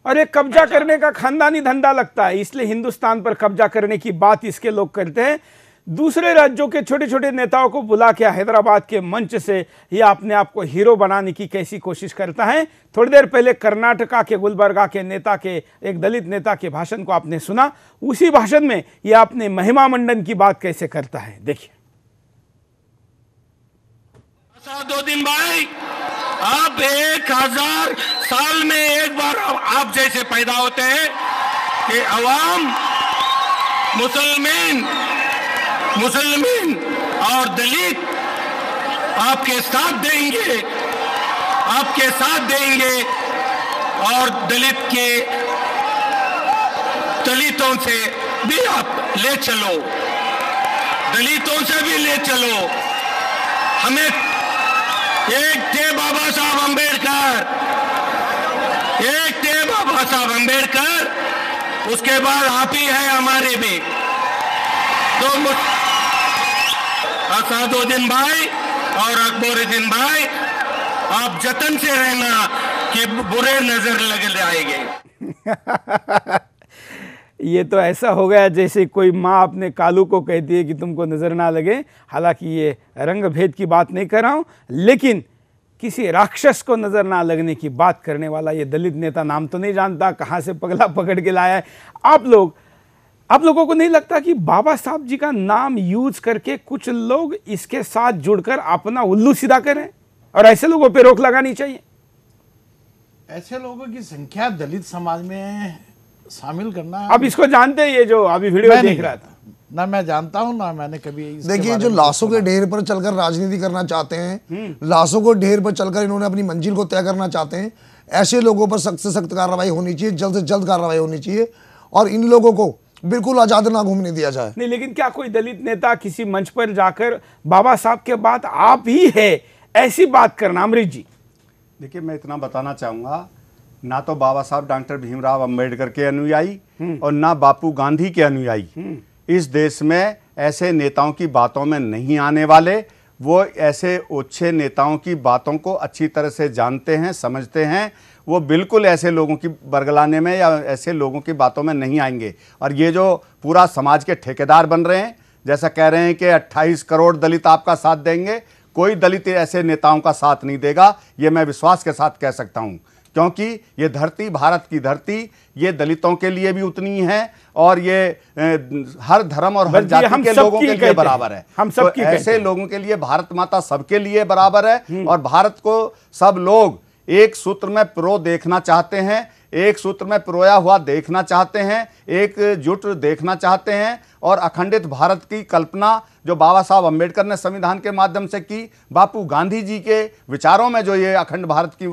और एक कब्जा करने का खानदानी धंधा लगता है इसलिए हिंदुस्तान पर कब्जा करने की बात इसके लोग करते हैं। दूसरे राज्यों के छोटे छोटे नेताओं को बुला के हैदराबाद के मंच से ये अपने आप को हीरो बनाने की कैसी कोशिश करता है? थोड़ी देर पहले कर्नाटका के गुलबर्गा के नेता के एक दलित नेता के भाषण को आपने सुना। उसी भाषण में ये अपने महिमा मंडन की बात कैसे करता है? देखिए। दो दिन भाई आप एक हज़ार साल में एक बार आप जैसे पैदा होते हैं कि अवाम मुसलमान मुसलमान और दलित आपके साथ देंगे, आपके साथ देंगे और दलित के दलितों से भी आप ले चलो, दलितों से भी ले चलो। हमें एक थे बाबा साहब अंबेडकर। एक थे बाबा साहब अंबेडकर। उसके बाद आप ही है हमारे भी। तो असादुद्दीन भाई और अकबरुद्दीन भाई, आप जतन से रहना कि बुरे नज़र लग जाएँगे। ये तो ऐसा हो गया जैसे कोई माँ अपने कालू को कहती है कि तुमको नज़र ना लगे। हालाँकि ये रंग भेद की बात नहीं कर रहा हूँ, लेकिन किसी राक्षस को नज़र ना लगने की बात करने वाला ये दलित नेता नाम तो नहीं जानता, कहाँ से पगला पकड़ के लाया है। आप लोग, आप लोगों को नहीं लगता कि बाबा साहब जी का नाम यूज़ करके कुछ लोग इसके साथ जुड़कर अपना उल्लू सीधा करें? और ऐसे लोगों पर रोक लगानी चाहिए। ऐसे लोगों की संख्या दलित समाज में शामिल करना अब इसको जानते हैं ये जो अभी वीडियो देख रहा था। ना मैं जानता हूँ ना मैंने कभी देखिए जो लाशों के ढेर पर चलकर राजनीति करना चाहते हैं लाशों को ढेर पर चलकर इन्होंने अपनी मंजिल को तय करना चाहते हैं ऐसे लोगों पर सख्त से सख्त कार्रवाई होनी चाहिए जल्द से जल्द कार्रवाई होनी चाहिए और इन लोगों को बिल्कुल आज़ाद ना घूमने दिया जाए। नहीं लेकिन क्या कोई दलित नेता किसी मंच पर जाकर बाबा साहब के बाद आप ही है? ऐसी बात करना अमृत जी। देखिए मैं इतना बताना चाहूँगा ना तो बाबा साहब डॉक्टर भीमराव अंबेडकर के अनुयायी और ना बापू गांधी के अनुयायी। इस देश में ऐसे नेताओं की बातों में नहीं आने वाले वो ऐसे ओछे नेताओं की बातों को अच्छी तरह से जानते हैं समझते हैं वो बिल्कुल ऐसे लोगों की बरगलाने में या ऐसे लोगों की बातों में नहीं आएँगे। और ये जो पूरा समाज के ठेकेदार बन रहे हैं जैसा कह रहे हैं कि 28 करोड़ दलित आपका साथ देंगे कोई दलित ऐसे नेताओं का साथ नहीं देगा ये मैं विश्वास के साथ कह सकता हूँ। क्योंकि ये धरती भारत की धरती ये दलितों के लिए भी उतनी है और ये हर धर्म और हर जाति के लोगों के लिए बराबर है। हम तो सबकी ऐसे लोगों के लिए भारत माता सबके लिए बराबर है और भारत को सब लोग एक सूत्र में प्रो देखना चाहते हैं एक सूत्र में प्रोया हुआ देखना चाहते हैं एकजुट देखना चाहते हैं और अखंडित भारत की कल्पना जो बाबा साहब अंबेडकर ने संविधान के माध्यम से की बापू गांधी जी के विचारों में जो ये अखंड भारत की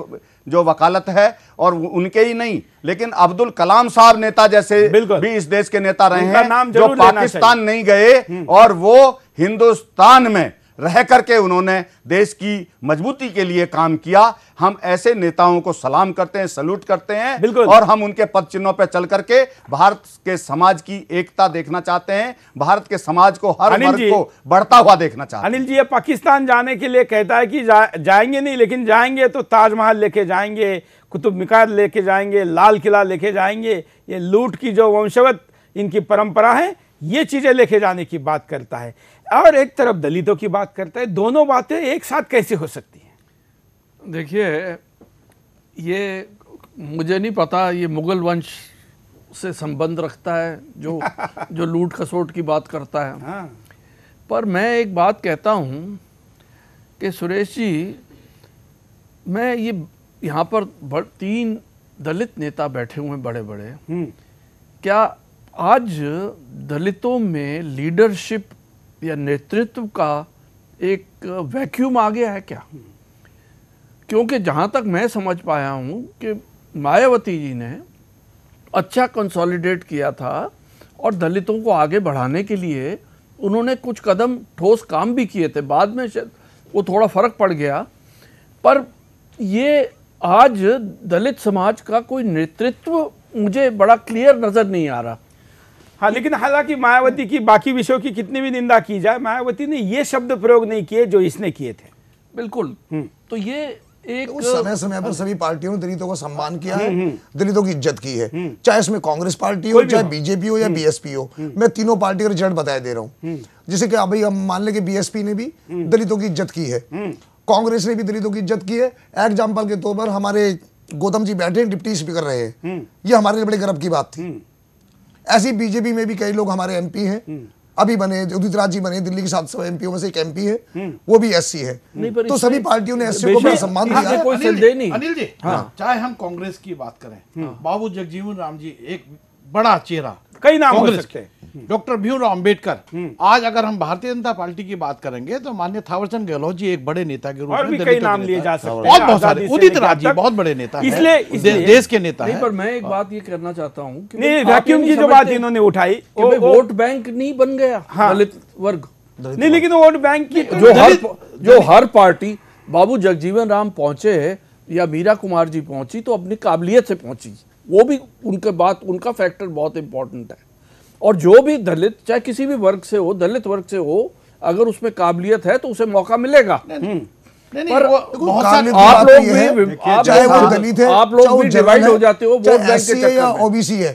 जो वकालत है और उनके ही नहीं लेकिन अब्दुल कलाम साहब नेता जैसे। भी इस देश के नेता रहे हैं नाम जो पाकिस्तान नहीं गए और वो हिंदुस्तान में रह करके उन्होंने देश की मजबूती के लिए काम किया हम ऐसे नेताओं को सलाम करते हैं सल्यूट करते हैं। और हम उनके पद चिन्हों पर चल करके भारत के समाज की एकता देखना चाहते हैं भारत के समाज को हर वर्ग। को बढ़ता हुआ देखना चाहते हैं अनिल जी ये पाकिस्तान जाने के लिए कहता है कि जा, जाएँगे नहीं लेकिन जाएँगे तो ताजमहल लेके जाएँगे कुतुब मिनार लेके जाएँगे लाल किला लेके जाएँगे ये लूट की जो वंशवत इनकी परंपरा है ये चीज़ें लेके जाने की बात करता है और एक तरफ़ दलितों की बात करता है दोनों बातें एक साथ कैसे हो सकती हैं? देखिए ये मुझे नहीं पता ये मुगल वंश से संबंध रखता है जो जो लूट खसोट की बात करता है। हाँ। पर मैं एक बात कहता हूँ कि सुरेश जी मैं ये यहाँ पर तीन दलित नेता बैठे हुए हैं बड़े बड़े क्या आज दलितों में लीडरशिप या नेतृत्व का एक वैक्यूम आ गया है क्या? क्योंकि जहाँ तक मैं समझ पाया हूँ कि मायावती जी ने अच्छा कंसोलिडेट किया था और दलितों को आगे बढ़ाने के लिए उन्होंने कुछ कदम ठोस काम भी किए थे। बाद में शायद वो थोड़ा फ़र्क पड़ गया। पर ये आज दलित समाज का कोई नेतृत्व मुझे बड़ा क्लियर नज़र नहीं आ रहा। हाँ लेकिन हालाँकि मायावती की बाकी विषयों की कितनी भी निंदा की जाए मायावती ने ये शब्द प्रयोग नहीं किए जो इसने किए थे। बिल्कुल। तो ये एक उस समय समय पर सभी पार्टियों ने दलितों का सम्मान किया है दलितों की इज़्ज़त की है। चाहे इसमें कांग्रेस पार्टी हो चाहे बीजेपी हो या बीएसपी हो मैं तीनों पार्टी का रिज़ल्ट बताए दे रहा हूँ। जिसे कि अभी हम मान ले कि बीएसपी ने भी दलितों की इज़्ज़त की है। कांग्रेस ने भी दलितों की इज़्ज़त की है। एग्ज़ाम्पल के तौर पर हमारे गौतम जी बैठे डिप्टी स्पीकर रहे हैं। ये हमारे लिए बड़े गर्व की बात थी। ऐसी बीजेपी में भी कई लोग हमारे एमपी हैं। अभी बने उदित राज जी बने दिल्ली के सात सौ एमपीओ में से एक एमपी है। वो भी एससी है। तो सभी पार्टियों ने एससी को बड़ा सम्मान हाँ, दिया। है कोई अनिल संदेह जी, नहीं। अनिल जी चाहे हम कांग्रेस की बात करें बाबू जगजीवन राम जी एक बड़ा चेहरा कई नाम हो सकते हैं। डॉक्टर भीमराव अंबेडकर आज अगर हम भारतीय जनता पार्टी की बात करेंगे तो मान्य थावरचंद गहलोत जी एक बड़े नेता के रूप में कई नाम लिए जा सकते हैं बहुत बहुत सारे उदित राज जी बहुत बड़े नेता इसलिए देश के नेता पर मैं एक बात ये कहना चाहता हूँ वैक्यूम की जो बात इन्होंने उठाई वोट बैंक नहीं बन गया हाँ। दलित वर्ग। नहीं लेकिन वोट बैंक की तो जो हर जो हर पार्टी बाबू जगजीवन राम पहुँचे है या मीरा कुमार जी पहुँची तो अपनी काबिलियत से पहुँची। वो भी उनके बात उनका फैक्टर बहुत इंपॉर्टेंट है। और जो भी दलित चाहे किसी भी वर्ग से हो दलित वर्ग से हो अगर उसमें काबिलियत है तो उसे मौका मिलेगा। नहीं नहीं पर वो देखो, बहुत काबिलियत सारे की आप लोग भी- चाहे वो दलित है आप लोग भी जनरल हो जाते हो वोट बैंक के या ओबीसी है।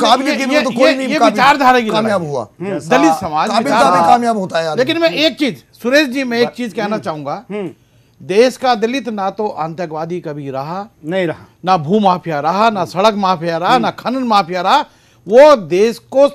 काबिलियत के लिए तो कोई नहीं विचारधारा की कामयाब हुआ। दलित समाज कामयाब होता है लेकिन मैं एक चीज़ सुरेश जी मैं एक चीज़ कहना चाहूँगा। देश का दलित ना तो आतंकवादी कभी रहा नहीं रहा। ना भू माफिया रहा ना सड़क माफिया रहा ना खनन माफिया रहा वो देश को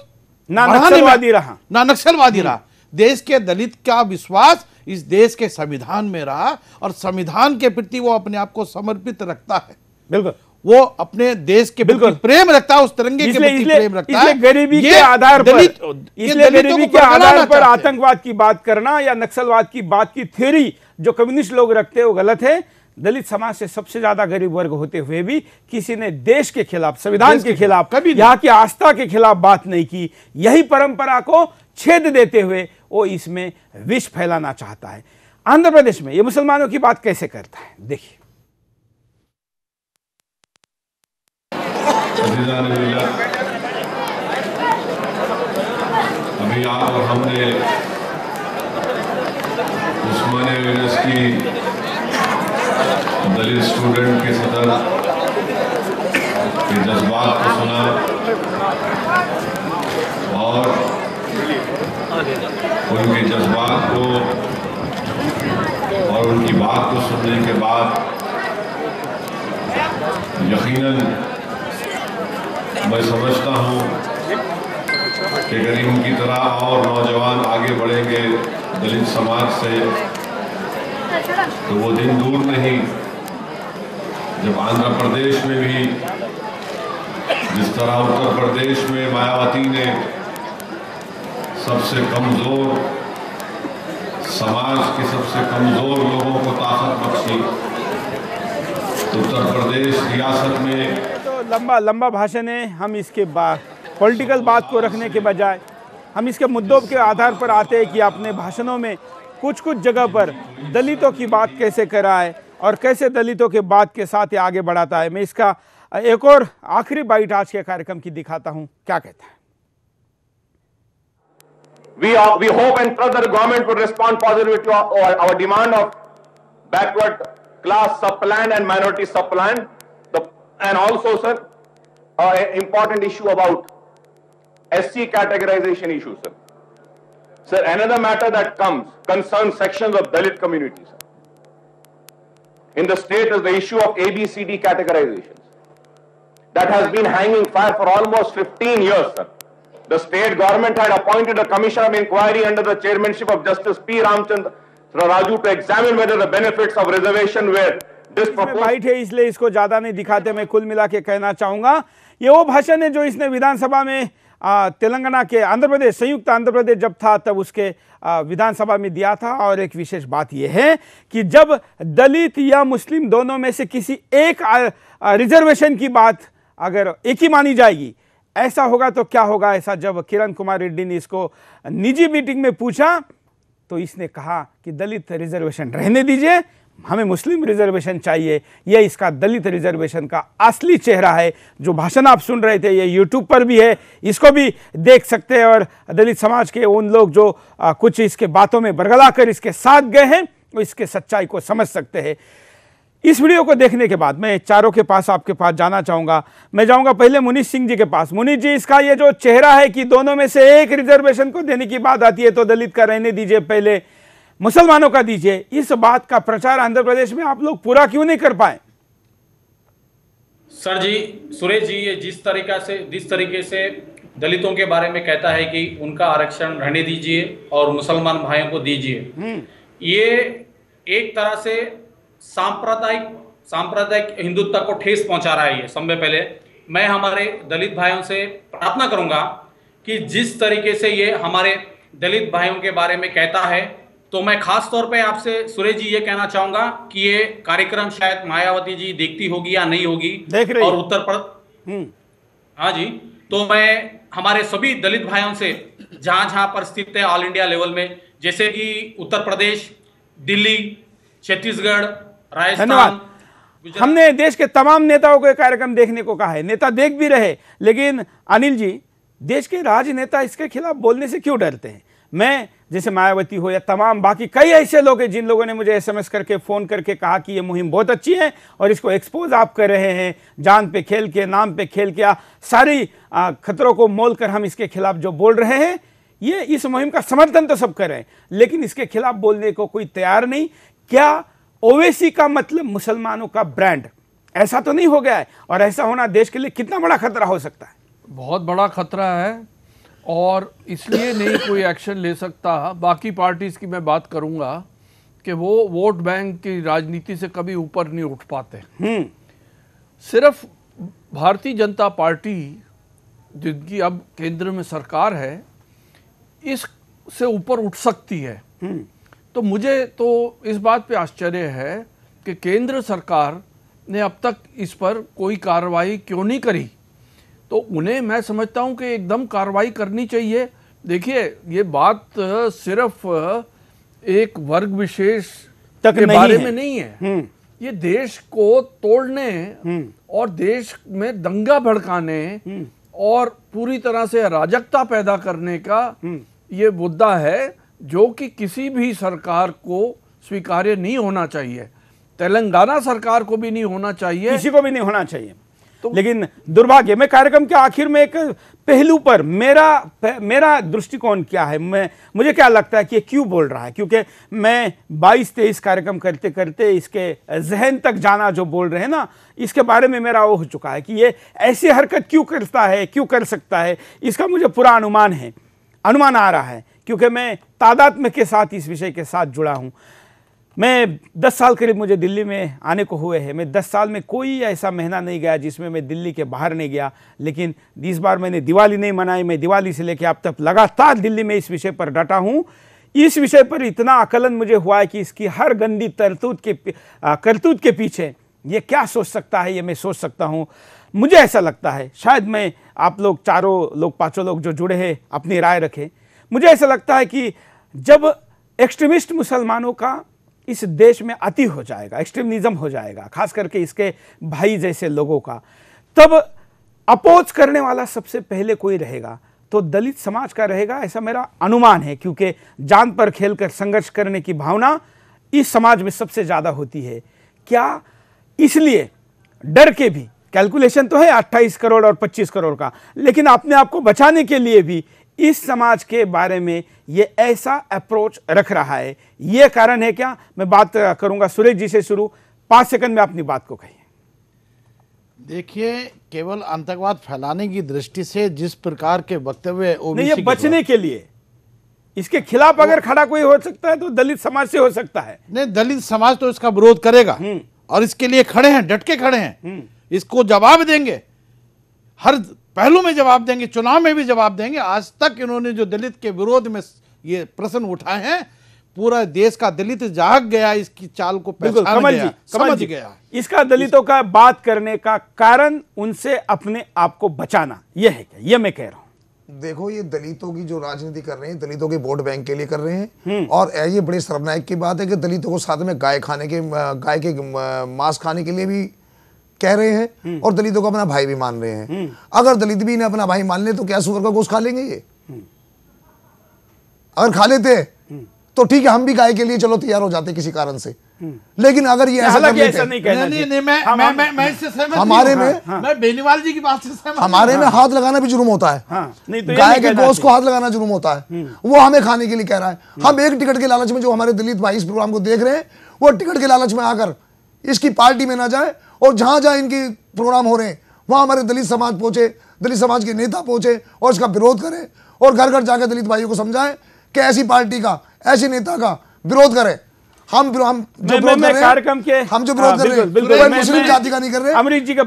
ना नक्सलवादी रहा। ना नक्सलवादी रहा। देश के दलित का विश्वास इस देश के संविधान में रहा और संविधान के प्रति वो अपने आप को समर्पित रखता है। बिल्कुल। वो अपने देश के बिल्कुल। प्रेम रखता है उस तिरंगे के प्रति प्रेम रखता है। गरीबी के आधार पर इसलिए गरीबी के आधार पर आतंकवाद की बात करना या नक्सलवाद की बात की थ्योरी जो कम्युनिस्ट लोग रखते हैं वो गलत है। दलित समाज से सबसे ज़्यादा गरीब वर्ग होते हुए भी किसी ने देश के खिलाफ संविधान के खिलाफ कभी यहाँ की आस्था के खिलाफ बात नहीं की। यही परंपरा को छेद देते हुए वो इसमें विष फैलाना चाहता है। आंध्र प्रदेश में ये मुसलमानों की बात कैसे करता है? देखिए। अभी आप और हमने उस्मानिया यूनिवर्सिटी दलित स्टूडेंट के सदर के जज्बात को सुना। और उनके जज्बात को और उनकी बात को सुनने के बाद यकीनन मैं समझता हूँ कि अगर इनकी तरह और नौजवान आगे बढ़ेंगे दलित समाज से तो वो दिन दूर नहीं। जब आंध्र प्रदेश में भी, जिस तरह उत्तर प्रदेश में मायावती ने सबसे कमज़ोर समाज के सबसे कमज़ोर लोगों को ताकत बख्शी तो उत्तर प्रदेश रियासत में तो लंबा लंबा भाषण है। हम इसके बाद पॉलिटिकल बात को रखने के बजाय, हम इसके मुद्दों के आधार पर आते हैं कि अपने भाषणों में कुछ कुछ जगह पर दलितों की बात कैसे करा है और कैसे दलितों के बात के साथ ये आगे बढ़ाता है? मैं इसका एक और आखिरी बाइट आज के कार्यक्रम की दिखाता हूँ। क्या कहता है? We we hope and trust government will respond positive to our demand of backward class sub plan and minority sub plan and also sir important issue about S C categorization issue sir Sir, another matter that comes concerns sections of Dalit communities. In the state is the issue of ABCD categorizations. That has been hanging fire for almost 15 years, sir. The state government had appointed a commission of inquiry under the chairmanship of Justice P. Ramchandra Raju to examine whether the benefits of reservation were इसमें है इसलिए इसको ज़्यादा नहीं दिखाते मैं कुल मिला के कहना चाहूँगा ये वो भाषण है जो इसने विधानसभा में तेलंगाना के आंध्र प्रदेश, संयुक्त आंध्र प्रदेश जब था, तब उसके विधानसभा में दिया था। और एक विशेष बात यह है कि जब दलित या मुस्लिम दोनों में से किसी एक रिजर्वेशन की बात अगर एक ही मानी जाएगी, ऐसा होगा तो क्या होगा? ऐसा जब किरण कुमार रेड्डी ने इसको निजी मीटिंग में पूछा तो इसने कहा कि दलित रिजर्वेशन रहने दीजिए हमें मुस्लिम रिजर्वेशन चाहिए यह इसका दलित रिजर्वेशन का असली चेहरा है जो भाषण आप सुन रहे थे ये यूट्यूब पर भी है इसको भी देख सकते हैं और दलित समाज के उन लोग जो आ, कुछ इसके बातों में बरगला कर इसके साथ गए हैं वो इसके सच्चाई को समझ सकते हैं। इस वीडियो को देखने के बाद मैं चारों के पास आपके पास जाना चाहूँगा। मैं जाऊँगा पहले मुनीष सिंह जी के पास। मुनीष जी इसका ये जो चेहरा है कि दोनों में से एक रिजर्वेशन को देने की बात आती है तो दलित का रहने दीजिए पहले। मुसलमानों का दीजिए इस बात का प्रचार आंध्र प्रदेश में आप लोग पूरा क्यों नहीं कर पाए? सर जी सुरेश जी ये जिस तरीका से जिस तरीके से दलितों के बारे में कहता है कि उनका आरक्षण रहने दीजिए और मुसलमान भाइयों को दीजिए। ये एक तरह से सांप्रदायिक सांप्रदायिक हिंदुत्व को ठेस पहुँचा रहा है ये सबसे पहले। मैं हमारे दलित भाइयों से प्रार्थना करूँगा कि जिस तरीके से ये हमारे दलित भाइयों के बारे में कहता है तो मैं खास तौर पे आपसे सुरेश जी ये कहना चाहूँगा कि ये कार्यक्रम शायद मायावती जी देखती होगी या नहीं होगी देख रही और उत्तर प्रदेश हाँ जी तो मैं हमारे सभी दलित भाइयों से जहाँ जहाँ पर स्थित है ऑल इंडिया लेवल में जैसे कि उत्तर प्रदेश दिल्ली छत्तीसगढ़ राजस्थान हमने देश के तमाम नेताओं को कार्यक्रम देखने को कहा है। नेता देख भी रहे लेकिन अनिल जी देश के राजनेता इसके खिलाफ बोलने से क्यों डरते हैं? मैं, जैसे मायावती हो या तमाम बाकी कई ऐसे लोग हैं जिन लोगों ने मुझे एसएमएस करके, फ़ोन करके कहा कि ये मुहिम बहुत अच्छी है और इसको एक्सपोज आप कर रहे हैं। जान पे खेल के नाम पे खेल के सारी खतरों को मोल कर हम इसके खिलाफ जो बोल रहे हैं, ये इस मुहिम का समर्थन तो सब कर रहे हैं। लेकिन इसके खिलाफ बोलने को कोई तैयार नहीं। क्या ओवैसी का मतलब मुसलमानों का ब्रांड ऐसा तो नहीं हो गया है। और ऐसा होना देश के लिए कितना बड़ा खतरा हो सकता है? बहुत बड़ा खतरा है। और इसलिए नहीं कोई एक्शन ले सकता। बाकी पार्टीज़ की मैं बात करूँगा कि वो वोट बैंक की राजनीति से कभी ऊपर नहीं उठ पाते। सिर्फ़ भारतीय जनता पार्टी जिनकी अब केंद्र में सरकार है इस से ऊपर उठ सकती है। तो मुझे तो इस बात पे आश्चर्य है कि केंद्र सरकार ने अब तक इस पर कोई कार्रवाई क्यों नहीं करी? तो उन्हें मैं समझता हूँ कि एकदम कार्रवाई करनी चाहिए। देखिए ये बात सिर्फ़ एक वर्ग विशेष तक के बारे में नहीं है। ये देश को तोड़ने और देश में दंगा भड़काने और पूरी तरह से अराजकता पैदा करने का ये मुद्दा है जो कि किसी भी सरकार को स्वीकार्य नहीं होना चाहिए। तेलंगाना सरकार को भी नहीं होना चाहिए। किसी को भी नहीं होना चाहिए। लेकिन दुर्भाग्य, में कार्यक्रम के आखिर में एक पहलू पर मेरा मेरा दृष्टिकोण क्या है? मैं, मुझे क्या लगता है कि क्यों बोल रहा है? क्योंकि मैं 22 तेईस कार्यक्रम करते करते इसके जहन तक जाना जो बोल रहे हैं ना, इसके बारे में मेरा वो हो चुका है कि ये ऐसी हरकत क्यों करता है, क्यों कर सकता है? इसका मुझे पूरा अनुमान है। अनुमान आ रहा है, क्योंकि मैं तादाद में के साथ इस विषय के साथ जुड़ा हूँ। मैं दस साल करीब मुझे दिल्ली में आने को हुए हैं। मैं दस साल में कोई ऐसा महीना नहीं गया जिसमें मैं दिल्ली के बाहर नहीं गया। लेकिन इस बार मैंने दिवाली नहीं मनाई। मैं दिवाली से लेकर अब तक लगातार दिल्ली में इस विषय पर डटा हूँ। इस विषय पर इतना आकलन मुझे हुआ है कि इसकी हर गंदी तरतूत के करतूत के पीछे ये क्या सोच सकता है, ये मैं सोच सकता हूँ। मुझे ऐसा लगता है, शायद मैं आप लोग चारों लोग, पाँचों लोग जो जुड़े हैं, अपनी राय रखें। मुझे ऐसा लगता है कि जब एक्सट्रीमिस्ट मुसलमानों का इस देश में अति हो जाएगा एक्सट्रीमिज्म हो जाएगा, खास करके इसके भाई जैसे लोगों का। तब अपोज करने वाला सबसे पहले कोई रहेगा? तो दलित समाज का रहेगा, ऐसा मेरा अनुमान है, क्योंकि जान पर खेलकर संघर्ष करने की भावना इस समाज में सबसे ज़्यादा होती है। क्या इसलिए? डर के भी। कैलकुलेशन तो है 28 करोड़ और 25 करोड़ का, लेकिन अपने आप को बचाने के लिए भी इस समाज के बारे में ये ऐसा अप्रोच रख रहा है। ये कारण है क्या? मैं बात करूँगा सुरेश जी से शुरू। पाँच सेकंड में अपनी बात को कहिए। देखिए केवल आतंकवाद फैलाने की दृष्टि से जिस प्रकार के वक्तव्य नहीं ये बचने के लिए। इसके खिलाफ अगर खड़ा कोई हो सकता है तो दलित समाज से हो सकता है। नहीं दलित समाज तो इसका विरोध करेगा। और इसके लिए खड़े हैं डट के खड़े हैं। इसको जवाब देंगे। हर पहलू में जवाब देंगे चुनाव में भी जवाब देंगे। आज तक इन्होंने जो दलित के विरोध में ये प्रश्न उठाए हैं पूरा देश का दलित जाग गया इसकी चाल को कमल जी कमल जी गया इसका दलितों का बात करने का कारण उनसे अपने आप को बचाना यह है क्या? ये मैं कह रहा हूँ। देखो ये दलितों की जो राजनीति कर रहे हैं दलितों के वोट बैंक के लिए कर रहे हैं। और ये बड़े शर्मनाक की बात है कि दलितों को साथ में गाय खाने के गाय के मांस खाने के लिए भी कह रहे हैं और दलितों को अपना भाई भी मान रहे हैं। अगर दलित भी ने अपना भाई मान ले तो क्या सुअर का गोश्त खा लेंगे ये? अगर खा लेते तो ठीक है हम भी गाय के लिए चलो तैयार हो जाते किसी कारण से। लेकिन अगर ये ऐसा, ऐसा नहीं कहना नहीं, नहीं, मैं, मैं, मैं, मैं इससे सहमत हमारे में हाँ, हाँ, मैं बेनीवाल जी की बात से सहमत हमारे में हाथ लगाना भी जुर्म होता है। हाँ, नहीं तो गाय के गोश्त को हाथ लगाना जुर्म होता है। वो हमें खाने के लिए कह रहा है। हम एक टिकट के लालच में जो हमारे दलित भाई इस प्रोग्राम को देख रहे हैं वो टिकट के लालच में आकर इसकी पार्टी में ना जाए और जहाँ जहाँ इनके प्रोग्राम हो रहे हैं वहाँ हमारे दलित समाज पहुँचे दलित समाज के नेता पहुँचे और इसका विरोध करें और घर घर जाकर दलित भाइयों को समझाएँ कि ऐसी पार्टी का ऐसे नेता का विरोध करें। हम हम जो विरोध कर रहे कार्यक्रम के हम जो विरोध कर रहे हैं मुस्लिम जाति का नहीं कर रहे अमृत जी का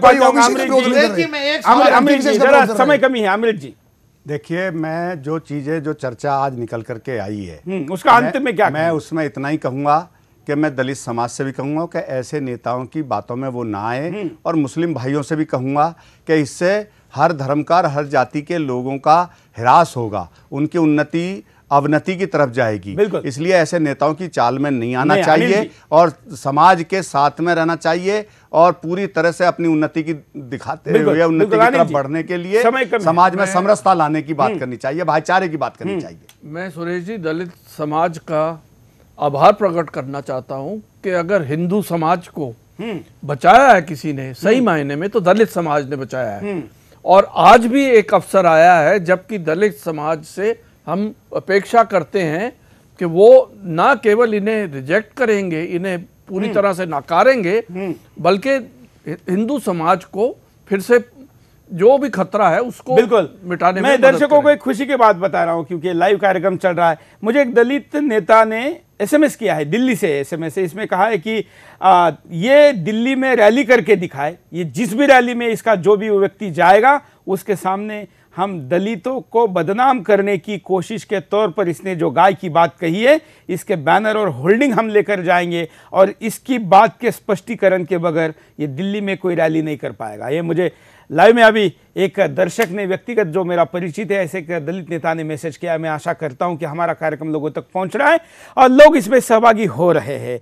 जी। समय कमी है अमृत जी। देखिए मैं जो चीज़ें जो चर्चा आज निकल करके आई है उसका अंत में क्या मैं उसमें इतना ही कहूँगा कि मैं दलित समाज से भी कहूँगा कि ऐसे नेताओं की बातों में वो ना आए और मुस्लिम भाइयों से भी कहूँगा कि इससे हर धर्म का हर जाति के लोगों का हिरास होगा उनकी उन्नति अवनति की तरफ़ जाएगी। इसलिए ऐसे नेताओं की चाल में नहीं आना नहीं, चाहिए। और समाज के साथ में रहना चाहिए और पूरी तरह से अपनी उन्नति की दिखाते हुए उन्नति की तरफ़ बढ़ने के लिए। समाज में समरसता लाने की बात करनी चाहिए भाईचारे की बात करनी चाहिए। मैं सुरेश जी दलित समाज का आभार प्रकट करना चाहता हूँ कि अगर हिंदू समाज को बचाया है किसी ने सही मायने में तो दलित समाज ने बचाया है। और आज भी एक अवसर आया है जबकि दलित समाज से हम अपेक्षा करते हैं कि वो ना केवल इन्हें रिजेक्ट करेंगे इन्हें पूरी तरह से नकारेंगे बल्कि हिंदू समाज को फिर से जो भी खतरा है उसको बिल्कुल। मिटाने में दर्शकों को एक खुशी की बात बता रहा हूँ क्योंकि लाइव कार्यक्रम चल रहा है। मुझे एक दलित नेता ने एसएमएस किया है दिल्ली से एसएमएस से इसमें कहा है कि आ, ये दिल्ली में रैली करके दिखाए। ये जिस भी रैली में इसका जो भी व्यक्ति जाएगा उसके सामने हम दलितों को बदनाम करने की कोशिश के तौर पर इसने जो गाय की बात कही है इसके बैनर और होल्डिंग हम लेकर जाएँगे और इसकी बात के स्पष्टीकरण के बगैर ये दिल्ली में कोई रैली नहीं कर पाएगा। ये मुझे लाइव में अभी एक दर्शक ने व्यक्तिगत जो मेरा परिचित है, ऐसे एक दलित नेता ने मैसेज किया। मैं आशा करता हूँ कि हमारा कार्यक्रम लोगों तक पहुँच रहा है और लोग इसमें सहभागी हो रहे हैं।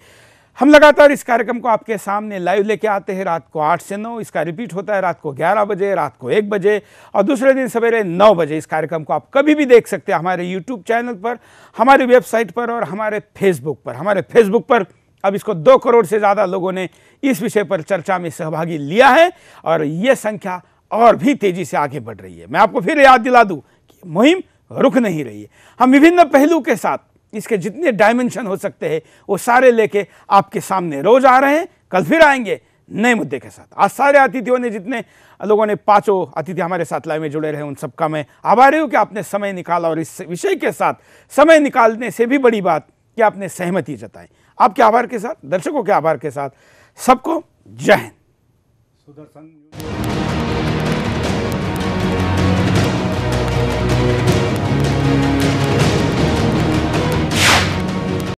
हम लगातार इस कार्यक्रम को आपके सामने लाइव लेके आते हैं। रात को आठ से नौ, इसका रिपीट होता है। रात को ग्यारह बजे, रात को एक बजे और दूसरे दिन सवेरे नौ बजे इस कार्यक्रम को आप कभी भी देख सकते हैं हमारे यूट्यूब चैनल पर, हमारी वेबसाइट पर और हमारे फेसबुक पर। हमारे फेसबुक पर अब इसको दो करोड़ से ज़्यादा लोगों ने इस विषय पर चर्चा में सहभागी लिया है और ये संख्या और भी तेज़ी से आगे बढ़ रही है। मैं आपको फिर याद दिला दूँ कि मुहिम रुक नहीं रही है। हम विभिन्न पहलू के साथ इसके जितने डायमेंशन हो सकते हैं, वो सारे लेके आपके सामने रोज आ रहे हैं। कल फिर आएँगे नए मुद्दे के साथ। आज सारे अतिथियों ने जितने लोगों ने पाँचों अतिथि हमारे साथ लाइव में जुड़े रहे उन सबका मैं आभारी हूँ कि आपने समय निकाला और इस विषय के साथ समय निकालने से भी बड़ी बात कि आपने सहमति जताई। आपके आभार के साथ दर्शकों के आभार के साथ सबको जय हिंद।